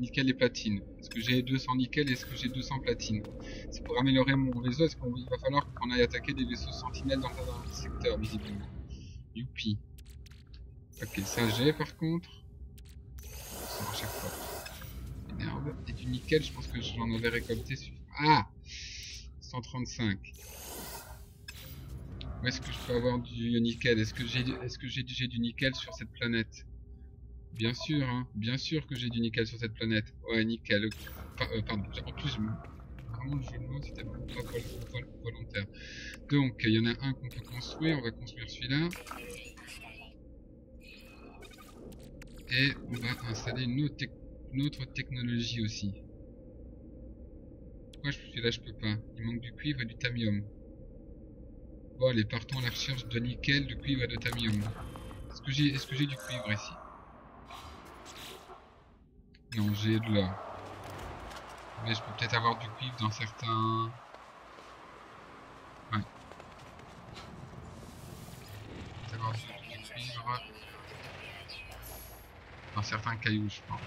nickel et platine. Est-ce que j'ai 200 nickel et est-ce que j'ai 200 platine? C'est pour améliorer mon vaisseau. Est-ce qu'il va falloir qu'on aille attaquer des vaisseaux sentinelles dans un secteur, visiblement Youpi. Ok, ça j'ai par contre. Ça à chaque fois. Énerve. Et du nickel, je pense que j'en avais récolté. Ah 135. Où est-ce que je peux avoir du nickel? Est-ce que j'ai est du nickel sur cette planète? Bien sûr, hein. bien sûr que j'ai du nickel sur cette planète. Ouais, nickel. Euh, pardon, en plus, vraiment le jeu de mots, c'était pas, volontaire. Donc, il y en a un qu'on peut construire, on va construire celui-là. Et on va installer une autre, technologie aussi. Pourquoi celui-là je peux pas? Il manque du cuivre et du tamium. Bon allez, partons à la recherche de nickel, de cuivre et de tamium. Est-ce que j'ai est -ce que du cuivre ici? Non, j'ai de là. Mais je peux peut-être avoir du cuivre dans certains... Ouais. Peut-être avoir du, cuivre dans certains cailloux, je pense.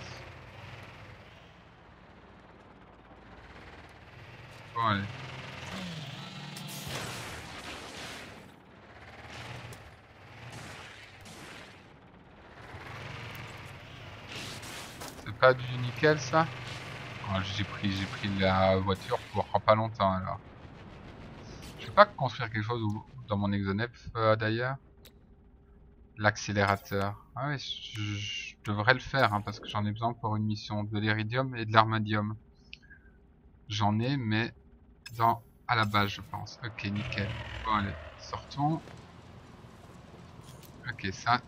Bon, allez. Pas du nickel ça oh, J'ai pris, j'ai pris la voiture pour pas longtemps alors. Je vais pas construire quelque chose dans mon exonep euh, d'ailleurs. L'accélérateur. Ah ouais, je, devrais le faire hein, parce que j'en ai besoin pour une mission de l'iridium et de l'armadium. J'en ai mais dans à la base je pense. Ok nickel. Bon allez, sortons. Ok ça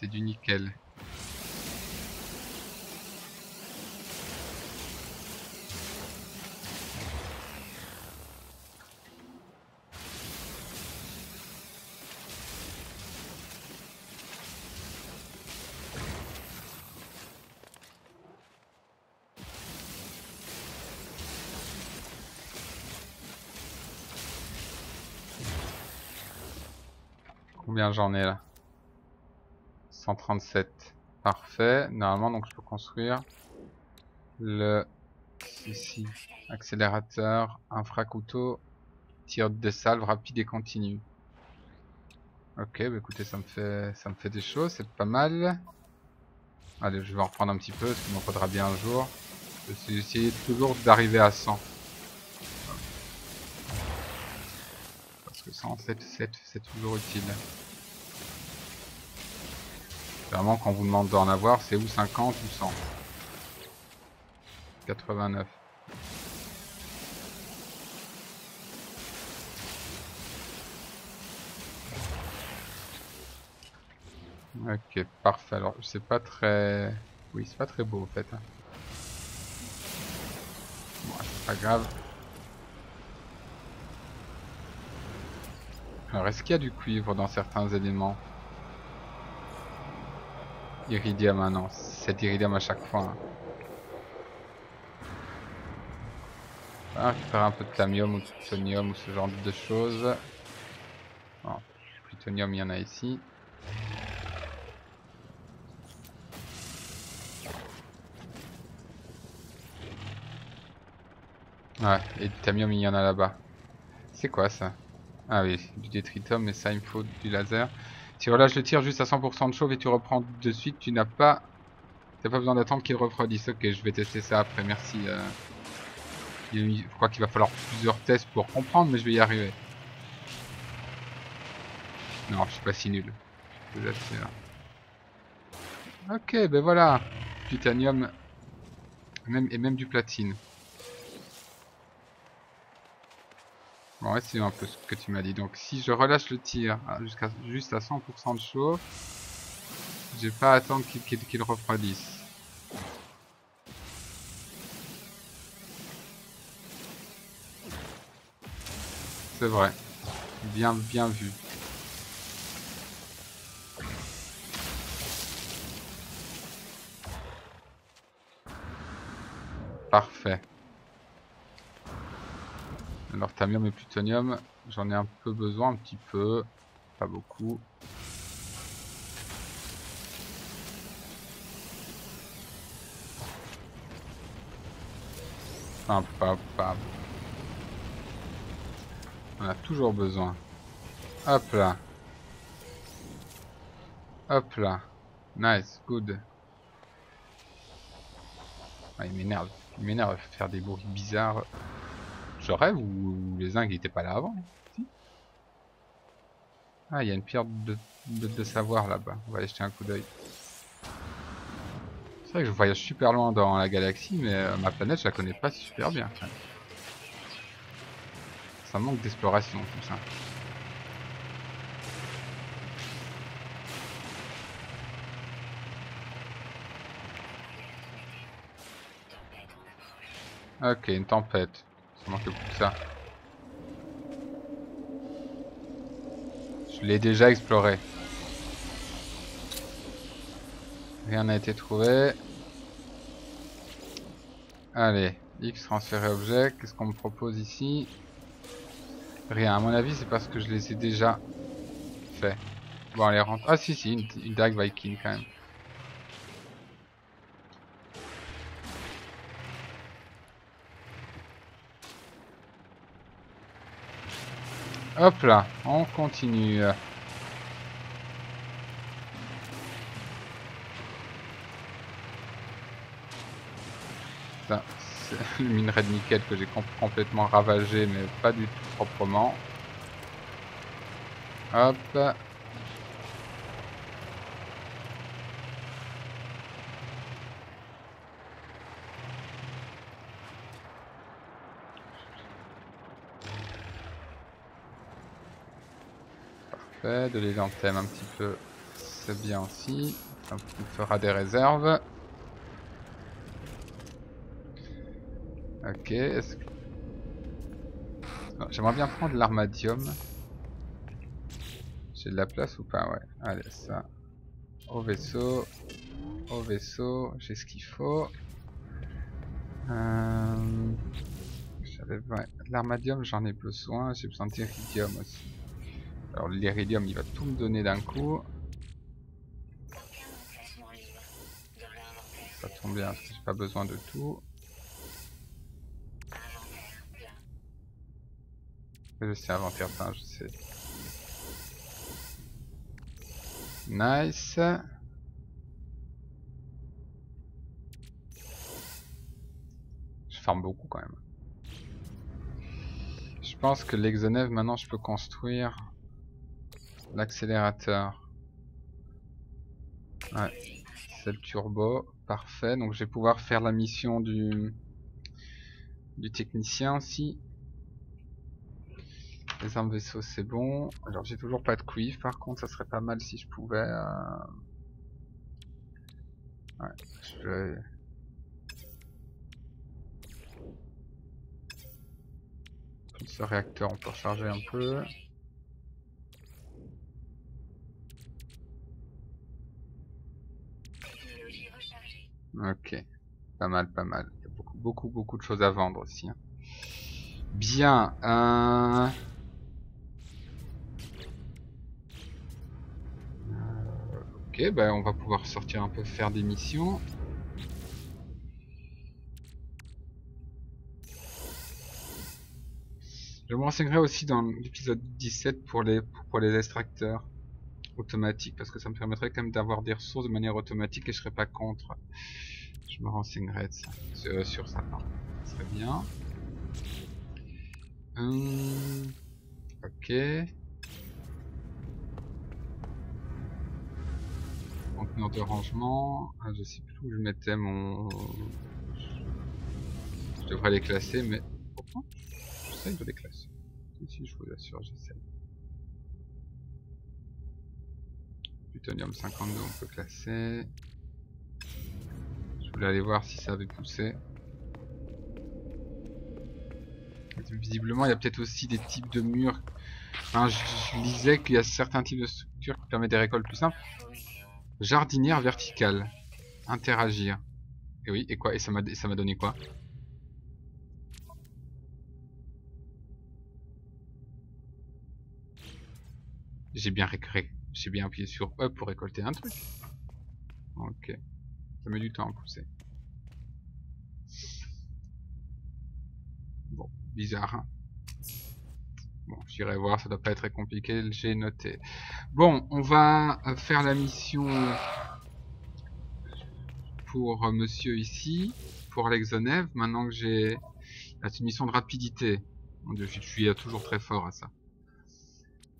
c'est du nickel. Combien j'en ai là? 137. Parfait. Normalement, donc je peux construire le ici accélérateur, infra-couteau, tir de salve rapide et continu. Ok, bah écoutez, ça me fait ça me fait des choses, c'est pas mal. Allez, je vais en reprendre un petit peu, parce qu'il m'en faudra bien un jour. Je vais essayer toujours d'arriver à 100. Parce que 100, c'est toujours utile. Clairement, quand on vous demande d'en avoir, c'est ou 50 ou 100. 89. Ok, parfait. Alors, c'est pas très... Oui, c'est pas très beau, en fait. Hein. C'est pas grave. Alors, est-ce qu'il y a du cuivre dans certains éléments? Iridium, ah non, c'est iridium à chaque fois. Hein. Ah, récupérer un peu de tamium ou de plutonium ou ce genre de choses. Plutonium, il y en a ici. Ouais, et du tamium, il y en a là-bas. C'est quoi ça? Ah oui, du détritum, mais ça, il me faut du laser. Tu relâches le tir juste à 100% de chauve et tu reprends de suite, tu n'as pas T'as pas besoin d'attendre qu'il refroidisse. Ok, je vais tester ça après, merci. Euh. Je crois qu'il va falloir plusieurs tests pour comprendre, mais je vais y arriver. Non, je suis pas si nul. Ok, ben voilà. Titanium même, et même du platine. Bon, ouais, c'est un peu ce que tu m'as dit. Donc, si je relâche le tir jusqu'à juste à 100% de chaud, j'ai pas attendre qu'il refroidisse. C'est vrai. Bien, bien vu. Parfait. Alors tamium et plutonium, j'en ai un peu besoin, un petit peu, pas beaucoup. Enfin, pas, pas. On a toujours besoin. Hop là. Hop là. Nice, good. Ah, il m'énerve. Il m'énerve faire des bruits bizarres. Rêve ou les zincs n'étaient pas là avant Ah, il y a une pierre de, de, savoir là-bas. On va aller jeter un coup d'œil. C'est vrai que je voyage super loin dans la galaxie, mais euh, ma planète, je la connais pas super bien. Ça manque d'exploration, tout ça. Ok, une tempête. Ça manque que ça. Je l'ai déjà exploré. Rien n'a été trouvé. Allez, X transférer objet. Qu'est-ce qu'on me propose ici? Rien. À mon avis, c'est parce que je les ai déjà fait. Bon, allez, rentre. Ah si, si, une, une Dark Viking quand même. Hop là, on continue. C'est le minerai de nickel que j'ai complètement ravagé, mais pas du tout proprement. Hop. De l'élanthème un petit peu, c'est bien aussi. Ça me fera des réserves. Ok, J'aimerais bien prendre l'armadium. J'ai de la place ou pas? Ouais, allez, ça. Au vaisseau. Au vaisseau, j'ai ce qu'il faut. Euh... L'armadium, j'en ai besoin. J'ai besoin d'iridium aussi. Alors l'iridium il va tout me donner d'un coup. Ça tombe bien parce que j'ai pas besoin de tout. Je sais inventaire plein, je sais. Nice. Je farme beaucoup quand même. Je pense que l'exonève maintenant je peux construire L'accélérateur. Ouais. C'est le turbo. Parfait. Donc je vais pouvoir faire la mission du, du technicien aussi. Les armes vaisseaux c'est bon. Alors j'ai toujours pas de cuivre par contre ça serait pas mal si je pouvais... Euh... Ouais, je vais... Ce réacteur on peut recharger un peu. Ok. Pas mal, pas mal. Il y a beaucoup, beaucoup, beaucoup de choses à vendre aussi. Hein. Bien. Euh... Ok, ben on va pouvoir sortir un peu faire des missions. Je me renseignerai aussi dans l'épisode 17 pour les, pour les extracteurs. Automatique parce que ça me permettrait quand même d'avoir des ressources de manière automatique et je serais pas contre. Je me renseignerai de ça. Sur ça, Très bien. Hum, ok. Conteneur de rangement. Ah, je sais plus où je mettais mon... Je devrais les classer, mais... Pourquoi J'essaye de les classer. Si, je vous assure, j'essaye. Plutonium 52, on peut classer. Je voulais aller voir si ça avait poussé. Visiblement, il y a peut-être aussi des types de murs. Enfin, je, lisais qu'il y a certains types de structures qui permettent des récoltes plus simples. Jardinière verticale. Interagir. Et oui, et quoi? Et ça m'a donné quoi? J'ai bien récré. J'ai bien appuyé sur E pour récolter un truc. Ok. Ça met du temps à pousser. Bon, bizarre. Hein bon, j'irai voir, ça doit pas être très compliqué, j'ai noté. Bon, on va faire la mission pour monsieur ici, pour Alexonev, maintenant que j'ai... C'est une mission de rapidité. Je suis toujours très fort à ça.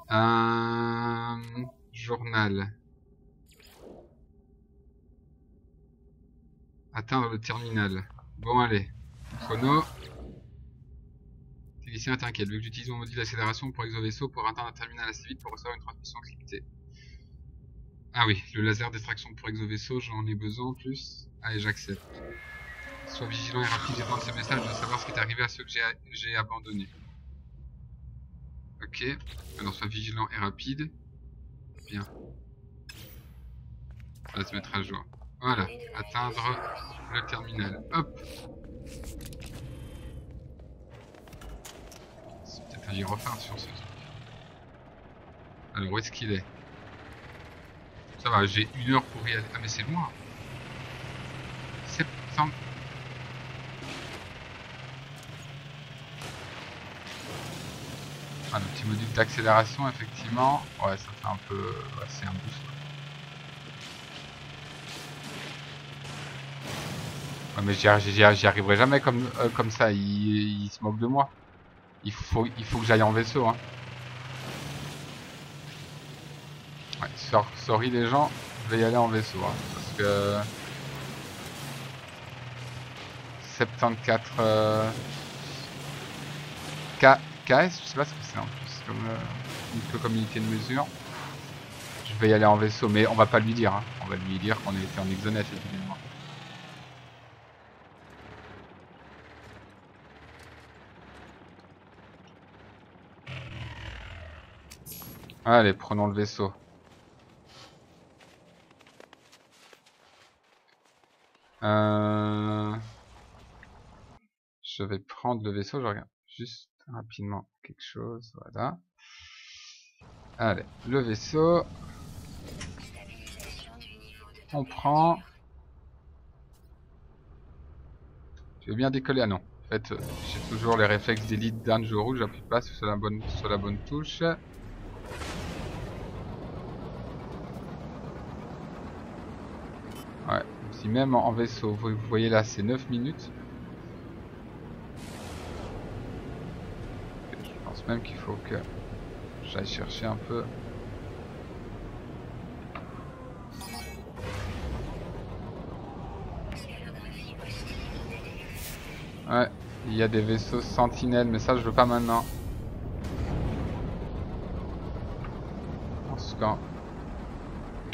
Un journal. Atteindre le terminal. Bon allez. Chrono. Technicien t'inquiète. Vu que j'utilise mon module d'accélération pour exo-vaisseau pour atteindre un terminal assez vite pour recevoir une transmission cryptée. Ah oui, le laser d'extraction pour exo-vaisseau, j'en ai besoin en plus. Allez, j'accepte. Sois vigilant et rapide, j'ai besoin de ce message de savoir ce qui est arrivé à ceux que j'ai abandonnés. Ok. Alors, sois vigilant et rapide. Bien. Va se mettre à jour. Voilà. Atteindre le terminal. Hop. C'est peut-être un gyrophare sur ce truc. Alors, où est-ce qu'il est, Ça va, j'ai une heure pour y aller. Ah, mais c'est loin. Septembre. Le petit module d'accélération, effectivement. Ouais, ça fait un peu... Ouais, c'est un boost. Ouais, mais j'y arriverai jamais comme, euh, comme ça. Il, se moque de moi. Il faut, il faut que j'aille en vaisseau. Hein. Ouais, sorry les gens, je vais y aller en vaisseau. Hein, parce que... 74... Euh... Je sais pas ce que c'est en plus, comme euh, comme unité de mesure. Je vais y aller en vaisseau, mais on va pas lui dire, hein. on va lui dire qu'on était en exonette évidemment. Allez, prenons le vaisseau. Euh... Je vais prendre le vaisseau, je regarde juste rapidement quelque chose, voilà. Allez, le vaisseau. On prend. Je vais bien décoller? Ah non. En fait, j'ai toujours les réflexes d'élite d'un jeu rouge. J'appuie pas sur la bonne, sur la bonne touche. Ouais. Si même en vaisseau, vous voyez là, c'est 9 minutes. Même qu'il faut que j'aille chercher un peu. Ouais, il y a des vaisseaux sentinelles, mais ça je veux pas maintenant. En cas,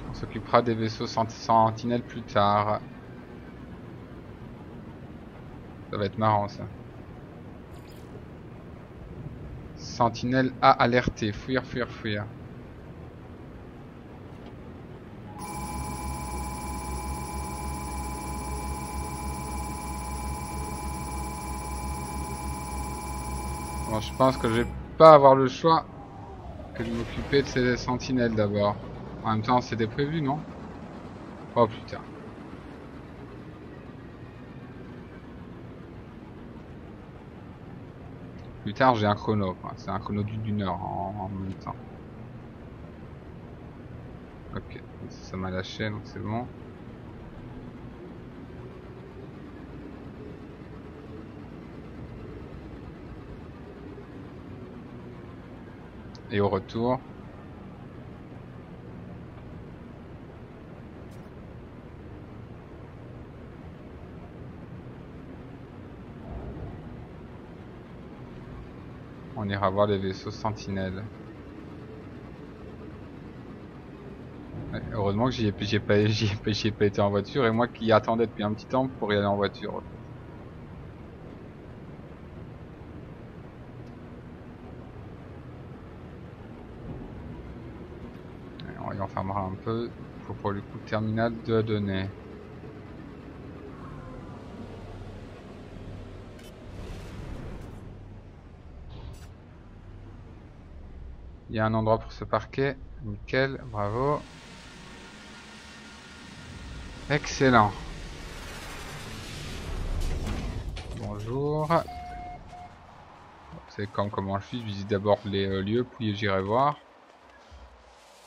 on s'occupera des vaisseaux sentinelles plus tard. Ça va être marrant ça. Sentinelle A alerté. Fuir, fuir, fuir. Bon, je pense que je vais pas avoir le choix que de m'occuper de ces sentinelles d'abord. En même temps, c'était prévu, non? Oh putain. Plus tard, j'ai un chrono. C'est un chrono d'une heure en, même temps. Ok, ça m'a lâché donc c'est bon. Et au retour, on voir les vaisseaux sentinelles. heureusement que j'y ai, pas, pas été en voiture et moi qui attendais depuis un petit temps pour y aller en voiture. on y enfermera un peu pour, pour le coup terminal de données. Il y a un endroit pour se parquer. Nickel, bravo. Excellent. Bonjour. C'est comme comment je suis, je visite d'abord les euh, lieux, puis j'irai voir.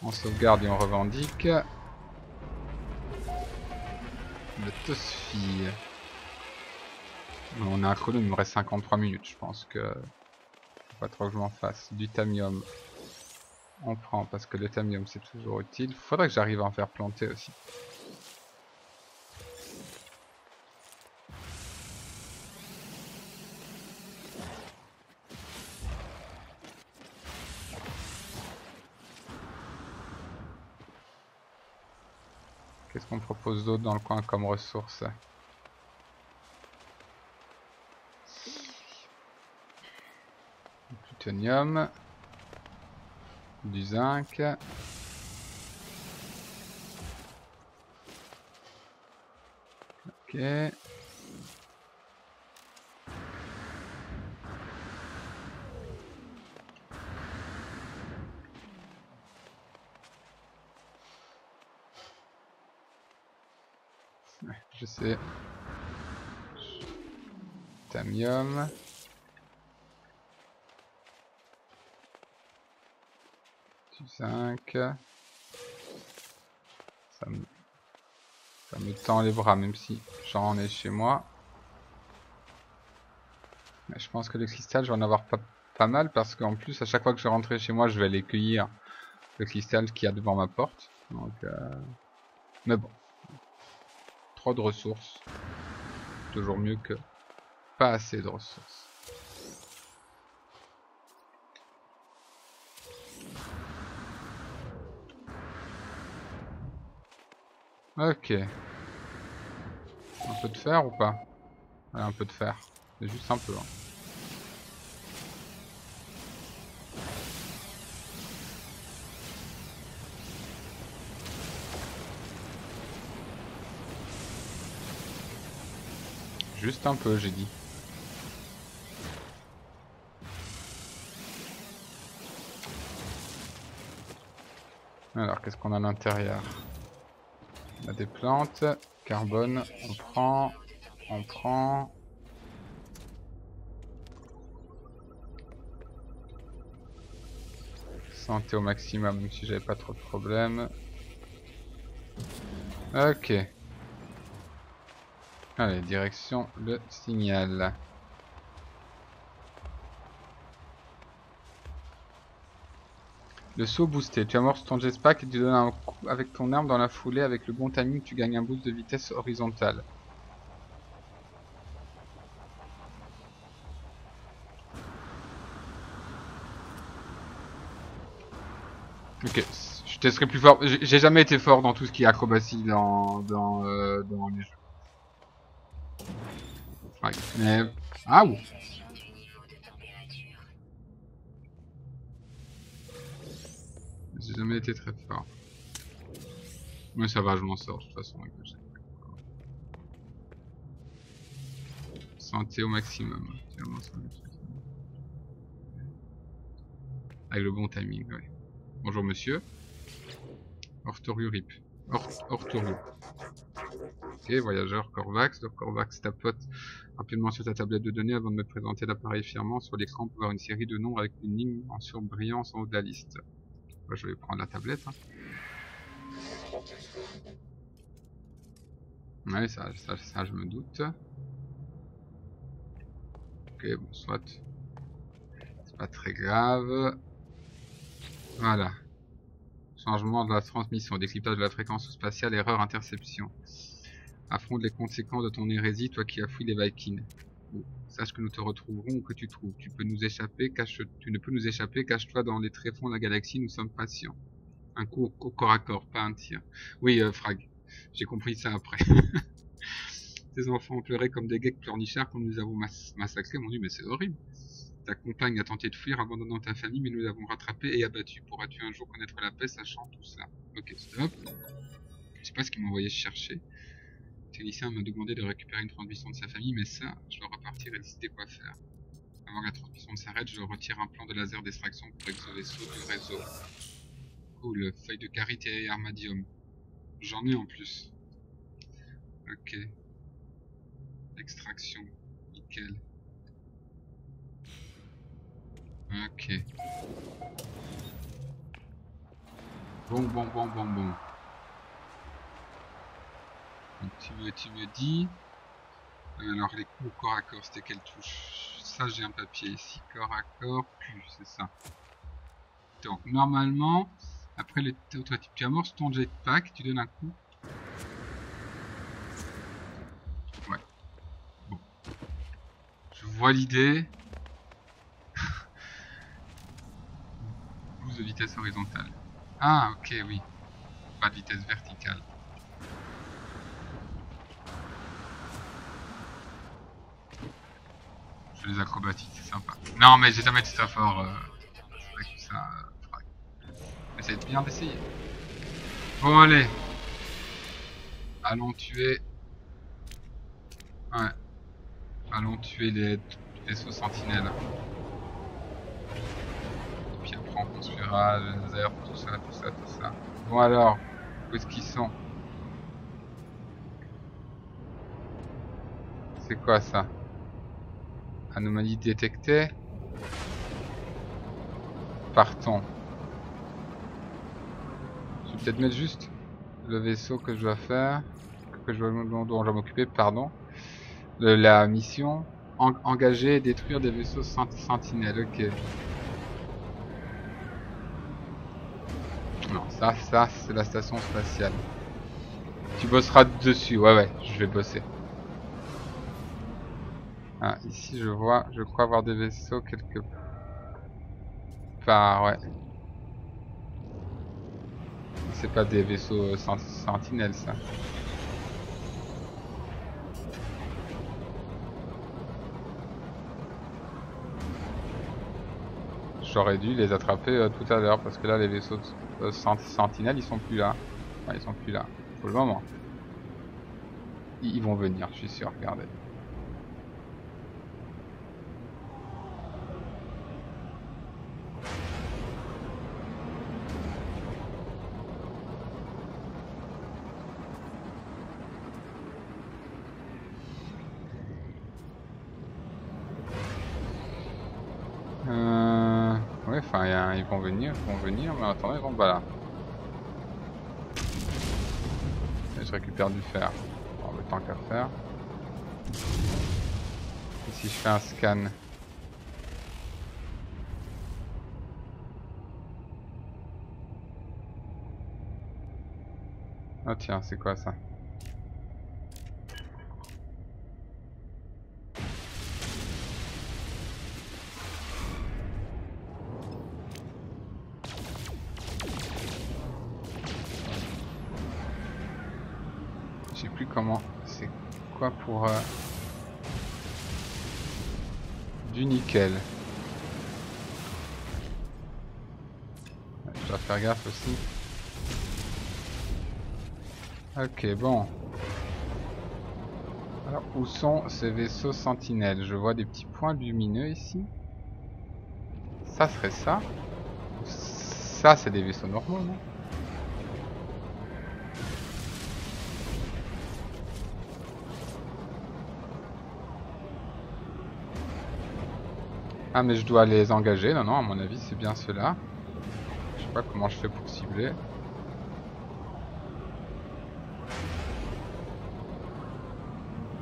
On sauvegarde et on revendique. Le Tosfi. On a un chrono, il me reste 53 minutes, je pense que... Pas trop que je m'en fasse. Du tamium. On prend parce que le tamium c'est toujours utile. Faudrait que j'arrive à en faire planter aussi. Qu'est-ce qu'on propose d'autre dans le coin comme ressource? Plutonium du zinc. Ok. Je sais. Tamium. du 5. Ça me... tend les bras même si j'en ai chez moi. Mais je pense que le cristal je vais en avoir pas, mal parce qu'en plus à chaque fois que je rentrer chez moi je vais aller cueillir le cristal qui a devant ma porte. Donc, euh... Mais bon. Trop de ressources. Toujours mieux que pas assez de ressources. Ok. Un peu de fer ou pas? Un peu de fer. Juste un peu. Hein. Juste un peu, j'ai dit. Alors, qu'est-ce qu'on a à l'intérieur? Des plantes, carbone, on prend, on prend. Santé au maximum, même si j'avais pas trop de problèmes. Ok. Allez, direction le signal. Le saut boosté. Tu amorces ton jetpack et tu donnes un coup avec ton arme dans la foulée. Avec le bon timing, tu gagnes un boost de vitesse horizontale. Ok, je testerai plus fort. J'ai jamais été fort dans tout ce qui est acrobatie dans, dans, euh, dans les jeux. Ouais, mais... Ah, ouh J'ai jamais été très fort. Mais ça va, je m'en sors de toute façon le Santé au maximum. Avec le bon timing, ouais. Bonjour monsieur. Ortorio RIP. Ortorio. Ok, voyageur Corvax. Donc Corvax tapote rapidement sur ta tablette de données avant de me présenter l'appareil fièrement sur l'écran pour voir une série de nombres avec une ligne en surbrillance en haut de la liste bah, je vais prendre la tablette. Hein. Ouais, ça, ça, ça, je me doute. Ok, bon, soit. C'est pas très grave. Voilà. Changement de la transmission, décryptage de la fréquence spatiale, erreur, interception. Affronte les conséquences de ton hérésie, toi qui as fouillé les Vikings sache que nous te retrouverons où que tu trouves. Tu peux nous échapper, cache, tu ne peux nous échapper, cache-toi dans les tréfonds de la galaxie, nous sommes patients. Un coup au corps à corps, pas un tir. Oui, euh, Frag. J'ai compris ça après. Tes enfants ont pleuré comme des geeks pleurnichards quand nous avons massacrés. Mon dieu, mais c'est horrible. Ta compagne a tenté de fuir, abandonnant ta famille, mais nous l'avons rattrapé et abattu. Pourras-tu un jour connaître la paix, sachant tout cela Ok, stop. Je sais pas ce qu'il m'a envoyé chercher. Technicien m'a demandé de récupérer une transmission de sa famille, mais ça, je dois repartir et décider quoi faire. Avant que la transmission s'arrête, je retire un plan de laser d'extraction pour ce vaisseau du réseau. Cool, feuille de carité et armadium. J'en ai en plus. Ok. Extraction. Nickel. Ok. Bon, bon, bon, bon, bon. Tu, me, tu me dis... Alors les coups corps à corps, c'était quelle touche? Ça j'ai un papier ici. Corps à corps, Q, c'est ça. Donc normalement, après le type, tu amorces ton jetpack, tu donnes un coup. Ouais. Bon. Je vois l'idée. de vitesse horizontale. Ah, ok, oui. Pas de vitesse verticale. Je fais les acrobatiques, c'est sympa. Non, mais j'ai jamais dit ça fort. Euh, c'est ça... Essayez de bien d'essayer. Bon, allez. Allons tuer... Ouais. Allons tuer les vaisseaux sentinelles on construira le laser, tout ça, tout ça, tout ça. Bon alors, où est-ce qu'ils sont? C'est quoi ça? Anomalie détectée Partons. Je vais peut-être mettre juste le vaisseau que je dois faire, que je dois, m'occuper, pardon. De la mission engager et détruire des vaisseaux sentinelles, ok. Non, ça, ça, c'est la station spatiale. Tu bosseras dessus, ouais, ouais, je vais bosser. Ah, ici, je vois, je crois avoir des vaisseaux quelque part, ouais. C'est pas des vaisseaux sentinelles, ça. J'aurais dû les attraper euh, tout à l'heure parce que là les vaisseaux euh, sentinelles ils sont plus là. ils sont plus là pour le moment. Ils vont venir, je suis sûr, regardez. Ils vont venir, ils vont venir, mais attendez, ils vont pas là. Et je récupère du fer. Bon, le temps qu'à faire. Et si je fais un scan? Ah tiens, c'est quoi ça? Euh, du nickel. Je dois faire gaffe aussi. Ok, bon. Alors, où sont ces vaisseaux sentinelles? Je vois des petits points lumineux ici. Ça serait ça. Ça, c'est des vaisseaux normaux, Ah mais je dois les engager, non non à mon avis c'est bien cela. Je sais pas comment je fais pour cibler.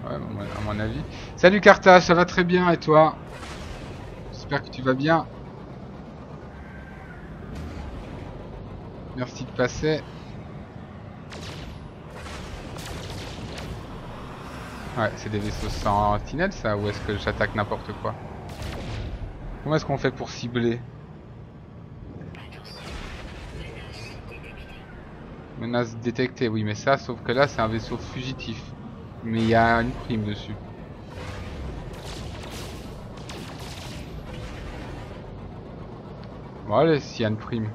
Ouais, à mon avis. Salut Carthage, ça va très bien et toi? J'espère que tu vas bien. Merci de passer. Ouais, c'est des vaisseaux sentinelles ça ou est-ce que j'attaque n'importe quoi? Comment est-ce qu'on fait pour cibler Menace détectée, oui mais ça, sauf que là c'est un vaisseau fugitif. Mais il y a une prime dessus. Bon allez, s'il y a une prime.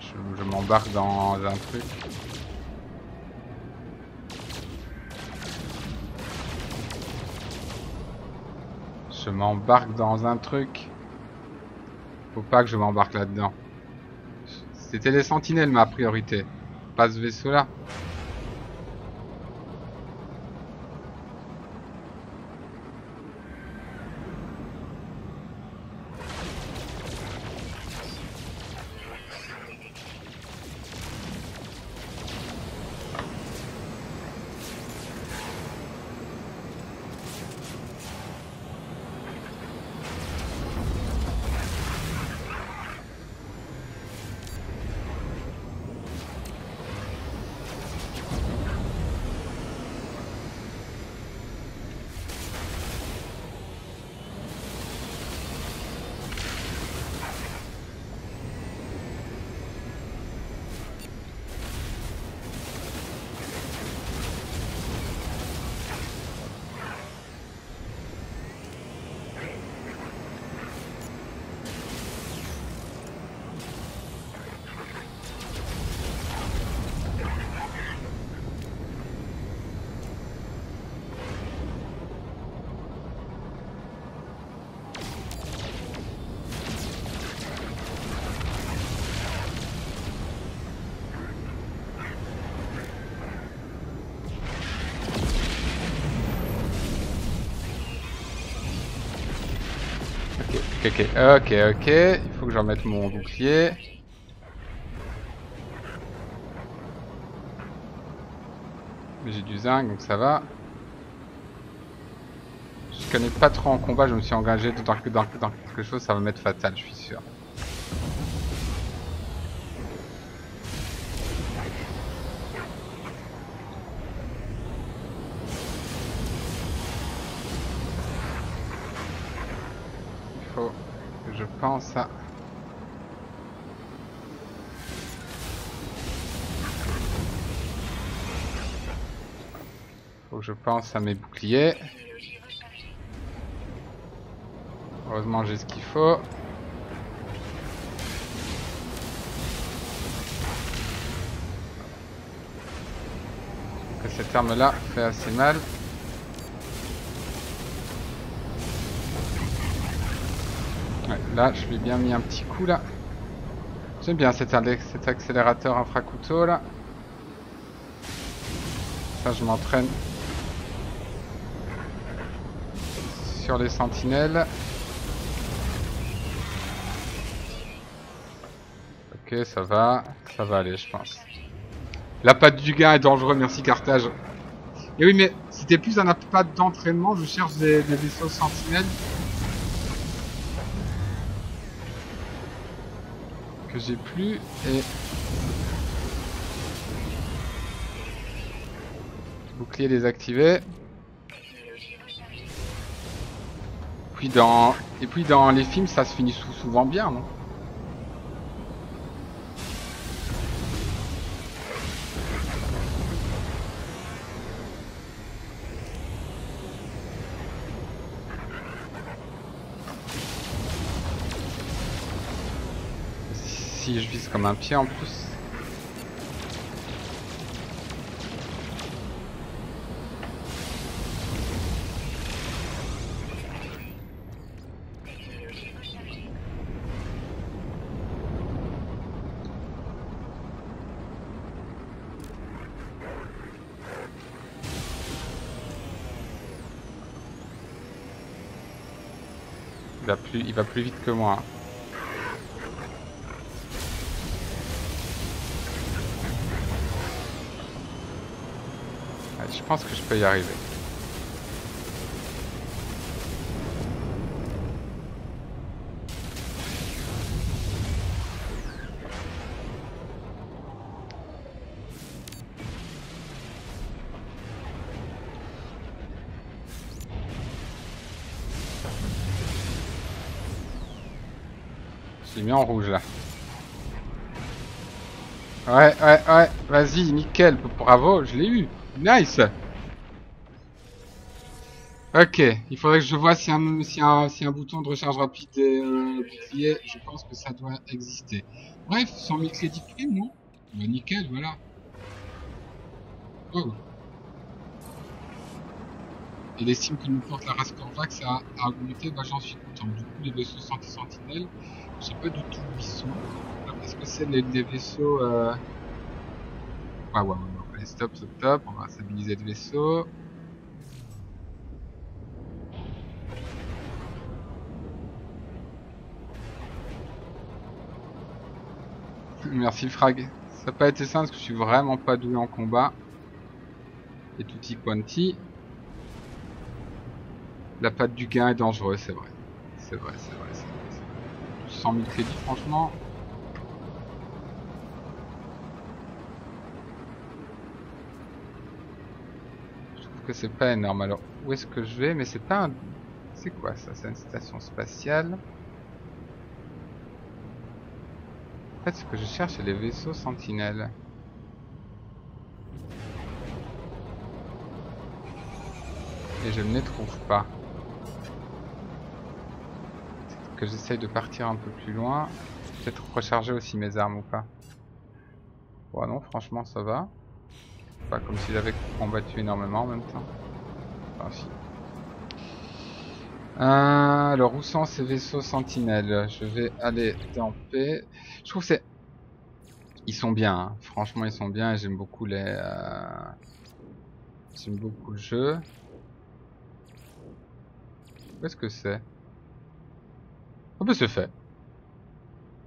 je m'embarque dans un truc. Je m'embarque dans un truc. Faut pas que je m'embarque là-dedans. C'était les sentinelles ma priorité. Pas ce vaisseau ok, ok, ok, il faut que j'en mette mon bouclier. J'ai du zinc, donc ça va. Je connais pas trop en combat, je me suis engagé dans, dans, dans quelque chose, ça va m'être fatal, je suis sûr. Pense à mes boucliers. Heureusement j'ai ce qu'il faut. Cette arme là fait assez mal. là, je lui ai bien mis un petit coup là. J'aime bien cet, cet accélérateur infracouteau là. Ça, je m'entraîne les sentinelles. Ok, ça va. Ça va aller, je pense. La patte du gars est dangereux, merci Carthage. Et oui, mais c'était plus un patte d'entraînement. Je cherche des, vaisseaux sentinelles. j'ai plus et bouclier désactivé puis dans et puis dans les films ça se finit souvent bien non? Si je vise comme un pied en plus. Il va plus vite que moi. Je pense que je peux y arriver. En rouge là. Ouais, ouais, ouais, vas-y, nickel, bravo, je l'ai eu. Nice Ok, il faudrait que je vois si un, si un, si un bouton de recharge rapide est euh, je pense que ça doit exister. Bref, 100 000 crédits non? Bah nickel, voilà. Oh. Et l'estime que nous porte la race Corvax a, a augmenté, bah j'en suis content. Du coup, les vaisseaux sentinelles, je sais pas du tout où ils sont. Est-ce que c'est les, vaisseaux... Euh... Ouais, ouais, ouais, stop, stop, stop, on va stabiliser le vaisseau. Merci Frag. Ça n'a pas été simple parce que je suis vraiment pas doué en combat. Et tutti quanti. La patte du gain est dangereuse, c'est vrai. C'est vrai, c'est vrai, c'est vrai. 100 000 crédits, franchement. Je trouve que c'est pas énorme. Alors, où est-ce que je vais? Mais c'est pas un... C'est quoi ça? C'est une station spatiale. fait, ce que je cherche, c'est les vaisseaux sentinelles. Et je ne les trouve pas. Que j'essaye de partir un peu plus loin. Peut-être recharger aussi mes armes ou pas. Bon non, franchement ça va. Pas comme si j'avais combattu énormément en même temps. Euh, alors où sont ces vaisseaux sentinelles? Je vais aller dans paix. Je trouve c'est... Ils sont bien, hein. franchement ils sont bien et j'aime beaucoup les... Euh... J'aime beaucoup le jeu. Où est-ce que c'est? Ah bah c'est fait.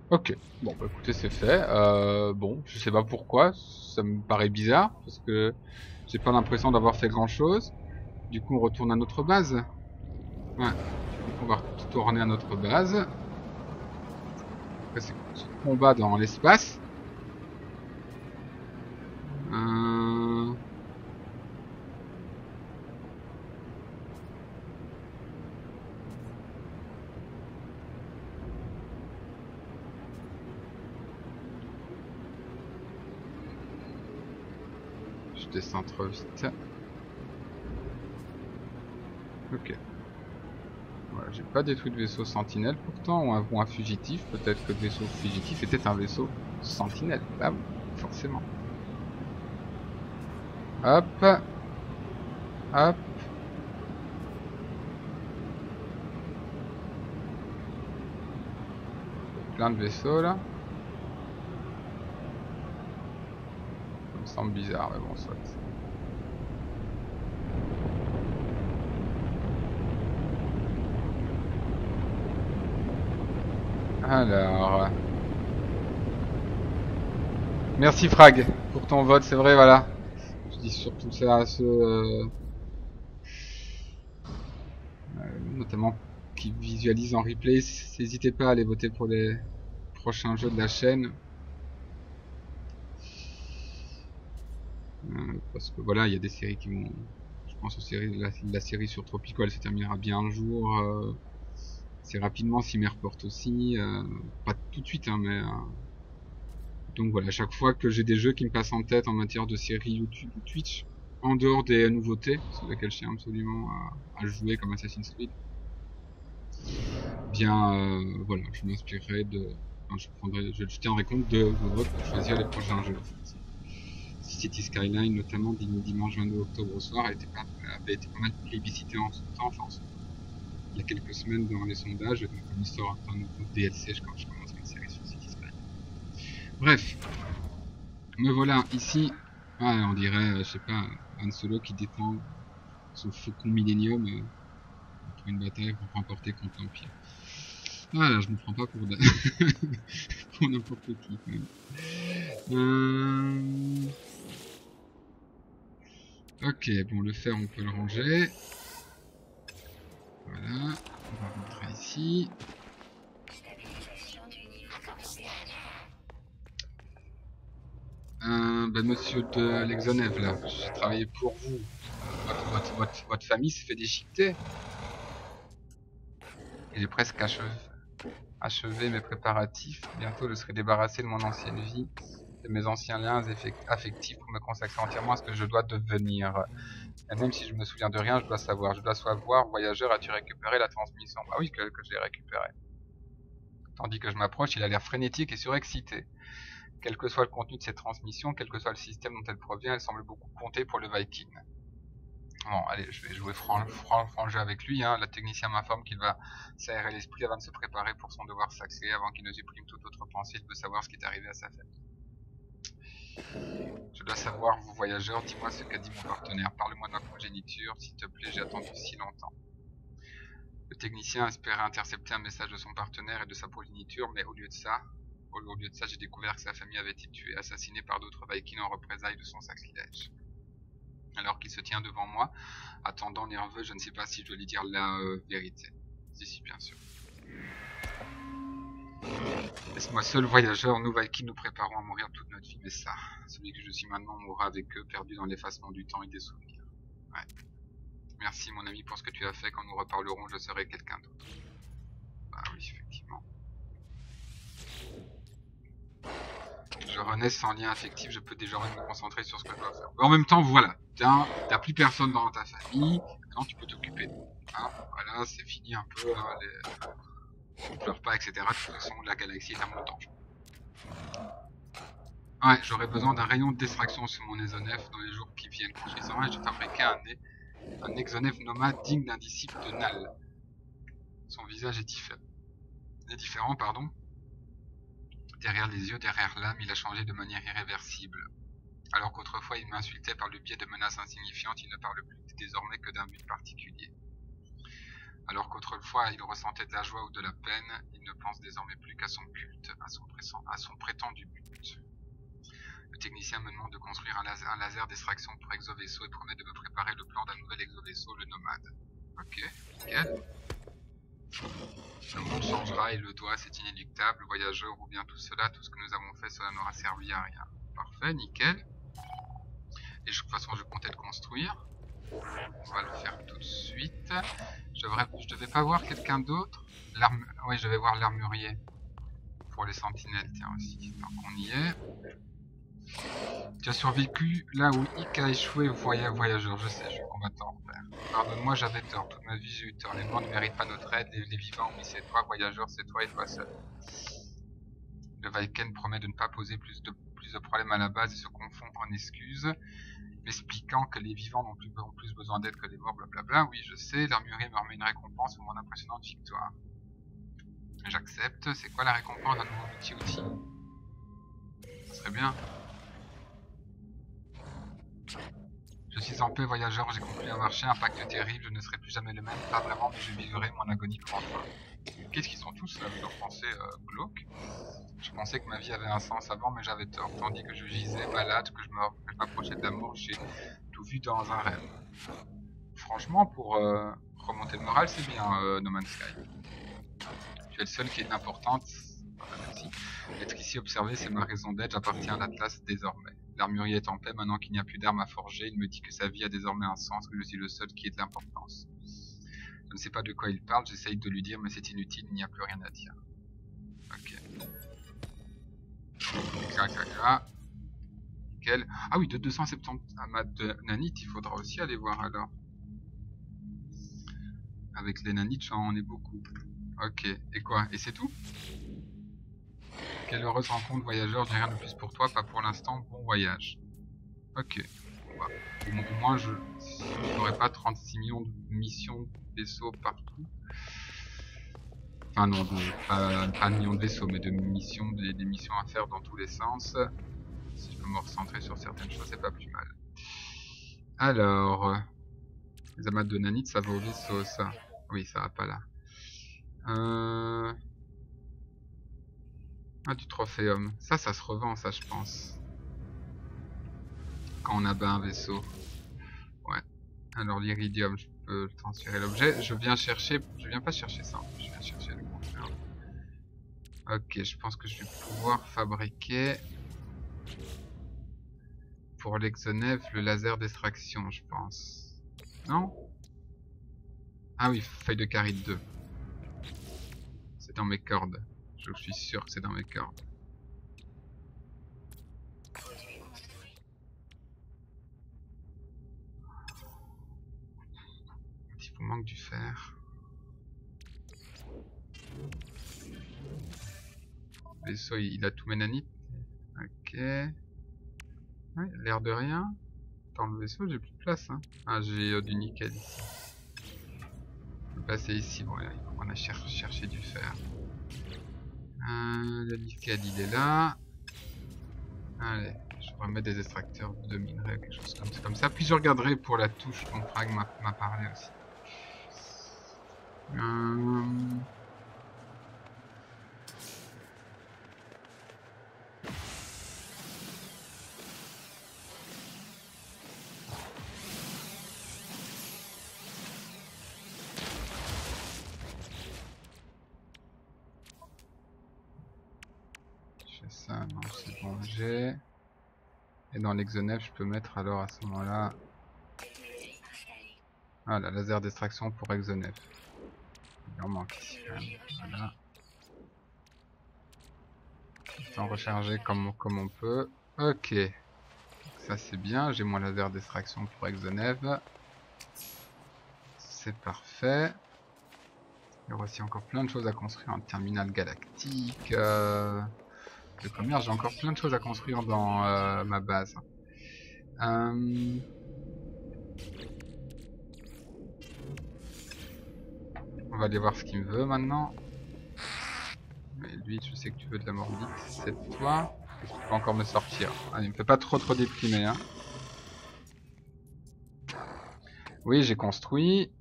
Ok, bon bah écoutez c'est fait. Euh, bon, je sais pas pourquoi, ça me paraît bizarre parce que j'ai pas l'impression d'avoir fait grand chose. Du coup on retourne à notre base. Ouais. on va tourner à notre base. Après, c'est ce combat dans l'espace? Euh... Je vite. Ok j'ai pas détruit de vaisseau sentinelle pourtant, ou un, un fugitif. Peut-être que le vaisseau fugitif était un vaisseau sentinelle. Ah forcément. Hop. Hop. Plein de vaisseaux là. Ça me semble bizarre, mais bon, soit. Alors... Merci Frag pour ton vote, c'est vrai, voilà. Je dis surtout ça à ceux... Euh, notamment qui visualisent en replay. N'hésitez pas à aller voter pour les prochains jeux de la chaîne. Euh, parce que voilà, il y a des séries qui vont... Je pense aux la, série sur Tropico, elle se terminera bien un jour. Euh, rapidement si mes reporte aussi. Euh, pas tout de suite, hein, mais... Euh, donc voilà, chaque fois que j'ai des jeux qui me passent en tête en matière de série YouTube ou Twitch, en dehors des nouveautés, sur lesquelles je tiens absolument à, jouer comme Assassin's Creed, bien euh, voilà, je m'inspirerai de... je, prendrai, je, tiendrai compte de vos votes pour choisir les prochains jeux. City Skyline, notamment dimanche 22 octobre au soir, avait été pas mal plébiscité en son temps, enfin il y a quelques semaines dans les sondages, donc une histoire d'un nouveau DLC quand je commence une série sur Skyline. Bref, me voilà ici, ah, on dirait, euh, je sais pas, Han Solo qui détend son faucon Millennium euh, pour une bataille pour remporter contre l'Empire. Voilà, je me prends pas pour, pour n'importe qui. Même. Euh... Ok, bon, le fer, on peut le ranger. Voilà, on va rentrer ici. Euh, ben monsieur de l'Exonev là, j'ai travaillé pour vous. Votre, famille s'est fait déchiqueter. Est presque achever mes préparatifs. Bientôt, je serai débarrassé de mon ancienne vie, mes anciens liens affectifs pour me consacrer entièrement à ce que je dois devenir. Et même si je me souviens de rien, je dois savoir. Je dois savoir, voyageur, as-tu récupéré la transmission? Ah oui, que, je l'ai récupéré. Tandis que je m'approche, il a l'air frénétique et surexcité. Quel que soit le contenu de cette transmission, quel que soit le système dont elle provient, elle semble beaucoup compter pour le Viking. Bon, allez, je vais jouer franc, franc, avec lui. Hein. La technicien m'informe qu'il va s'aérer l'esprit avant de se préparer pour son devoir sacré, avant qu'il ne supprime toute autre pensée. Il veut savoir ce qui est arrivé à sa famille. Je dois savoir, vous voyageurs, dis-moi ce qu'a dit mon partenaire. Parle-moi de ma progéniture, s'il te plaît, j'ai attendu si longtemps. Le technicien espérait intercepter un message de son partenaire et de sa progéniture, mais au lieu de ça, au lieu de ça, j'ai découvert que sa famille avait été tuée, assassinée par d'autres Vikings en représailles de son sacrilège. Alors qu'il se tient devant moi, attendant nerveux, je ne sais pas si je dois lui dire la euh, vérité. Si, si, bien sûr. Laisse-moi seul voyageur, nous Vikings nous préparons à mourir toute notre vie, mais ça, celui que je suis maintenant mourra avec eux, perdu dans l'effacement du temps et des souvenirs. Merci mon ami pour ce que tu as fait, quand nous reparlerons, je serai quelqu'un d'autre. Bah oui, effectivement. Je renais sans lien affectif, je peux désormais me concentrer sur ce que je dois faire. Mais en même temps, voilà, t'as plus personne dans ta famille, maintenant tu peux t'occuper de hein, voilà, c'est fini un peu, hein. Pleure pas, etc. De toute façon, la galaxie est à mon danger. Ouais, j'aurais besoin d'un rayon de distraction sur mon Exonef dans les jours qui viennent. Je serai je fabriquer un, un Exonef nomade digne d'un disciple de Nal. Son visage est, différent. est différent, pardon. Derrière les yeux, derrière l'âme, il a changé de manière irréversible. Alors qu'autrefois il m'insultait par le biais de menaces insignifiantes, il ne parle plus désormais que d'un but particulier. Alors qu'autrefois il ressentait de la joie ou de la peine, il ne pense désormais plus qu'à son culte, à son, prétendu but. Le technicien me demande de construire un laser, d'extraction pour exovaisseau et promet de me préparer le plan d'un nouvel exovaisseau, le Nomade. Ok, nickel. Le monde changera et le doigt, c'est inéluctable, voyageur ou bien tout cela, tout ce que nous avons fait, cela n'aura servi à rien. Parfait, nickel. Et de toute façon, je comptais le construire. On va le faire tout de suite. Je devrais, devais pas voir quelqu'un d'autre. Oui, je vais voir l'armurier. Pour les sentinelles, tiens aussi, tant qu'on y est. Tu as survécu là où Ika a échoué, voyageur, je sais, je suis combattant. Pardonne-moi, j'avais tort, toute ma vie j'ai eu tort. Les morts ne méritent pas notre aide, les, vivants, oui c'est toi, voyageur, c'est toi et toi seul. Le Viken promet de ne pas poser plus de, plus de problèmes à la base et se confond en excuses, m'expliquant que les vivants n'ont plus, besoin d'aide que les morts, blablabla. Oui, je sais, l'armurier me remet une récompense pour mon impressionnante victoire. J'accepte. C'est quoi la récompense d'un nouveau outil-outil Ça serait bien. Je suis en paix voyageur, j'ai conclu un marché, un pacte terrible, je ne serai plus jamais le même, pas vraiment, mais je vivrai mon agonie enfin. Qu'est-ce qu'ils sont tous là, leur pensée euh, glauque Je pensais que ma vie avait un sens avant, mais j'avais tort, tandis que je gisais malade, que je m'approchais de la mort, j'ai tout vu dans un rêve. Franchement, pour euh, remonter le moral, c'est bien euh, No Man's Sky. Tu es le seul qui est importante. merci. Être ici observé, c'est ma raison d'être, j'appartiens à l'Atlas désormais. L'armurier est en paix, maintenant qu'il n'y a plus d'armes à forger, il me dit que sa vie a désormais un sens, que je suis le seul qui ait de l'importance. Je ne sais pas de quoi il parle, j'essaye de lui dire, mais c'est inutile, il n'y a plus rien à dire. Ok. Nickel. Ah oui, de 270 amas de nanites, il faudra aussi aller voir alors. Avec les nanites, j'en ai beaucoup. Ok, et quoi? Et c'est tout? Quelle heureuse rencontre voyageur, j'ai rien de plus pour toi, pas pour l'instant, bon voyage. Ok. Bah, au moins, je n'aurais pas 36 millions de missions de vaisseaux partout. Enfin non, pas, pas millions de vaisseaux, mais de missions, des, missions à faire dans tous les sens. Si je peux me recentrer sur certaines choses, c'est pas plus mal. Alors, les amas de nanite, ça va au vaisseau, ça. Oui, ça va pas là. Euh... Ah, du trophéum. Ça, ça se revend, ça, je pense. Quand on abat un vaisseau. Ouais. Alors, l'iridium, je peux transférer l'objet. Je viens chercher... Je viens pas chercher ça. Je viens chercher le contraire. Ok, je pense que je vais pouvoir fabriquer... Pour l'exonef, le laser d'extraction, je pense. Non? Ah oui, feuille de carite 2 dans mes cordes. Je suis sûr que c'est dans mes cordes. Il vous manque du fer? Le vaisseau, il a tout ménanite. Ok. l'air de rien. Dans le vaisseau, j'ai plus de place. Hein. Ah, j'ai euh, du nickel ici. Je vais passer ici. Bon, on a cherché du fer. Euh, le il est là. Allez, je vais remettre des extracteurs de minerais, quelque chose comme ça. Puis je regarderai pour la touche dont Frag m'a parlé aussi. Euh... dans je peux mettre alors à ce moment-là. Ah, la laser d'extraction pour exonef. Il en manque ici quand même. Voilà. Recharger comme, comme on peut. Ok. Ça c'est bien. J'ai mon laser d'extraction pour exonef. C'est parfait. Il y aura aussi encore plein de choses à construire. Un terminal galactique. Euh j'ai encore plein de choses à construire dans euh, ma base. Euh, on va aller voir ce qu'il me veut maintenant. Mais lui, je sais que tu veux de la mordite, c'est toi. Tu peux encore me sortir. Allez, me fait pas trop trop déprimer. Hein. Oui, j'ai construit.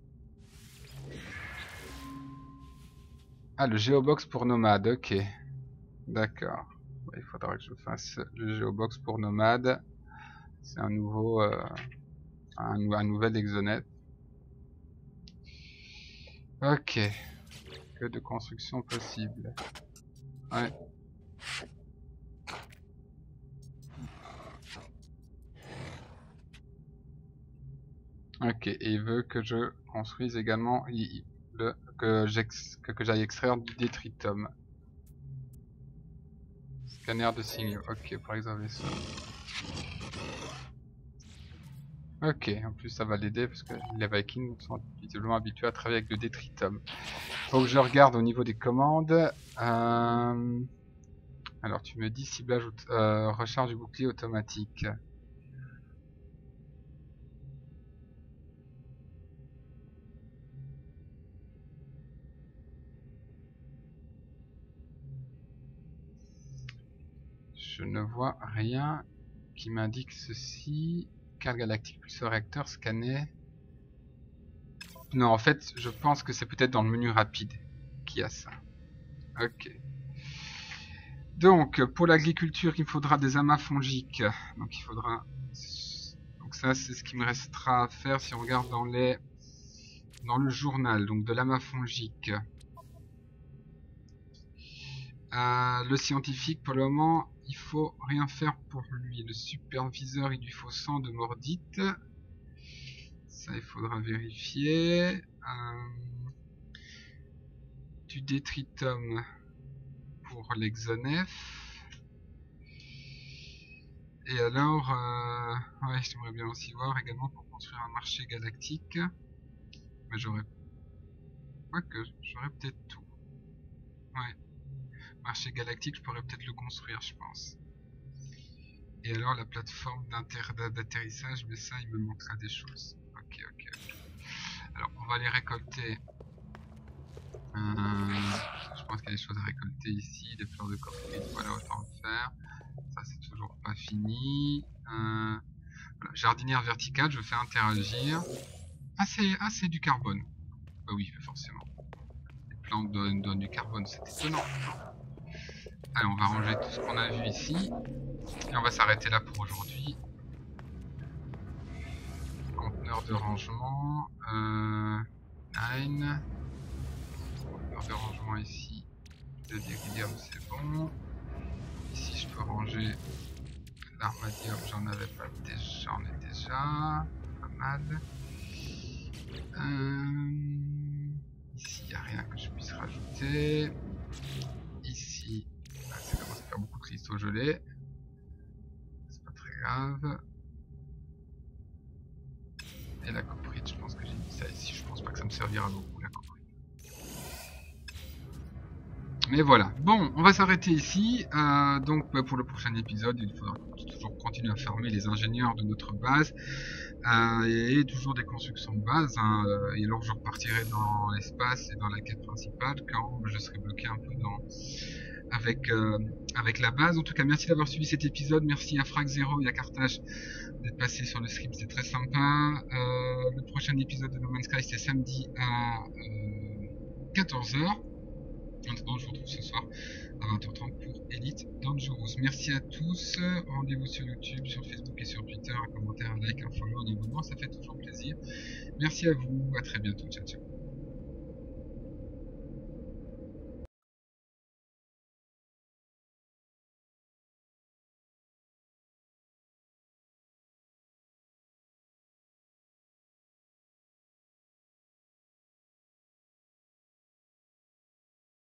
Ah, le géobox pour nomade, ok. D'accord il faudra que je fasse le géobox pour nomade. C'est un nouveau, euh, un, nouvel exonet. Ok. Que de construction possible. Ouais. Ok, et il veut que je construise également le, que j'aille extraire du détritum. Scanner de. Ok, pour exemple ça. Ok, en plus ça va l'aider parce que les Vikings sont visiblement habitués à travailler avec le détritum. Que je regarde au niveau des commandes. Euh, alors tu me dis ciblage, euh, recharge du bouclier automatique. Je ne vois rien qui m'indique ceci. Carte galactique plus réacteur scanner. Non, en fait, je pense que c'est peut-être dans le menu rapide qu'il y a ça. Ok. Donc, pour l'agriculture, il faudra des amas fongiques. Donc, il faudra... Donc ça, c'est ce qui me restera à faire si on regarde dans les... Dans le journal, donc de l'amas fongique. Euh, le scientifique, pour le moment, il faut rien faire pour lui. Le superviseur, il lui faut 100 de mordite. Ça, il faudra vérifier. Euh, du détritum pour l'exonef. Et alors, euh, ouais, j'aimerais bien aussi voir également pour construire un marché galactique. Mais j'aurais... Ouais, que j'aurais peut-être tout. Ouais marché galactique, je pourrais peut-être le construire, je pense. Et alors la plateforme d'atterrissage, mais ça, il me manquera des choses. Ok, ok, ok. Alors, on va les récolter. Euh, je pense qu'il y a des choses à récolter ici, des fleurs de coffret, voilà, autant le faire. Ça, c'est toujours pas fini. Euh. Jardinière verticale, je fais interagir. Ah, c'est ah, du carbone. Bah oui, forcément. Les plantes donnent du carbone, c'est étonnant. Allez, on va ranger tout ce qu'on a vu ici. Et on va s'arrêter là pour aujourd'hui. Conteneur de rangement. Euh, 9. Conteneur de rangement ici. Le diridium, c'est bon. Ici, je peux ranger l'armadium. J'en avais pas déjà. J'en ai déjà. Pas mal. Euh, ici, il n'y a rien que je puisse rajouter. Gelés. C'est pas très grave. Et la coprite, je pense que j'ai mis ça ici. Je pense pas que ça me servira beaucoup la coprite. Mais voilà. Bon, on va s'arrêter ici. Euh, donc bah, pour le prochain épisode, il faudra toujours continuer à former les ingénieurs de notre base. Euh, et toujours des constructions de base. Hein. Euh, et alors je repartirai dans l'espace et dans la quête principale quand je serai bloqué un peu dans avec avec la base. En tout cas, merci d'avoir suivi cet épisode. Merci à Frag0 et à Cartage d'être passé sur le stream, c'est très sympa. le prochain épisode de No Man's Sky, c'est samedi à 14h. Maintenant, je vous retrouve ce soir à 20h30 pour Elite Dangerous. Merci à tous. Rendez-vous sur YouTube, sur Facebook et sur Twitter. Un commentaire, un like, un follow, un abonnement, ça fait toujours plaisir. Merci à vous. À très bientôt. Ciao, ciao.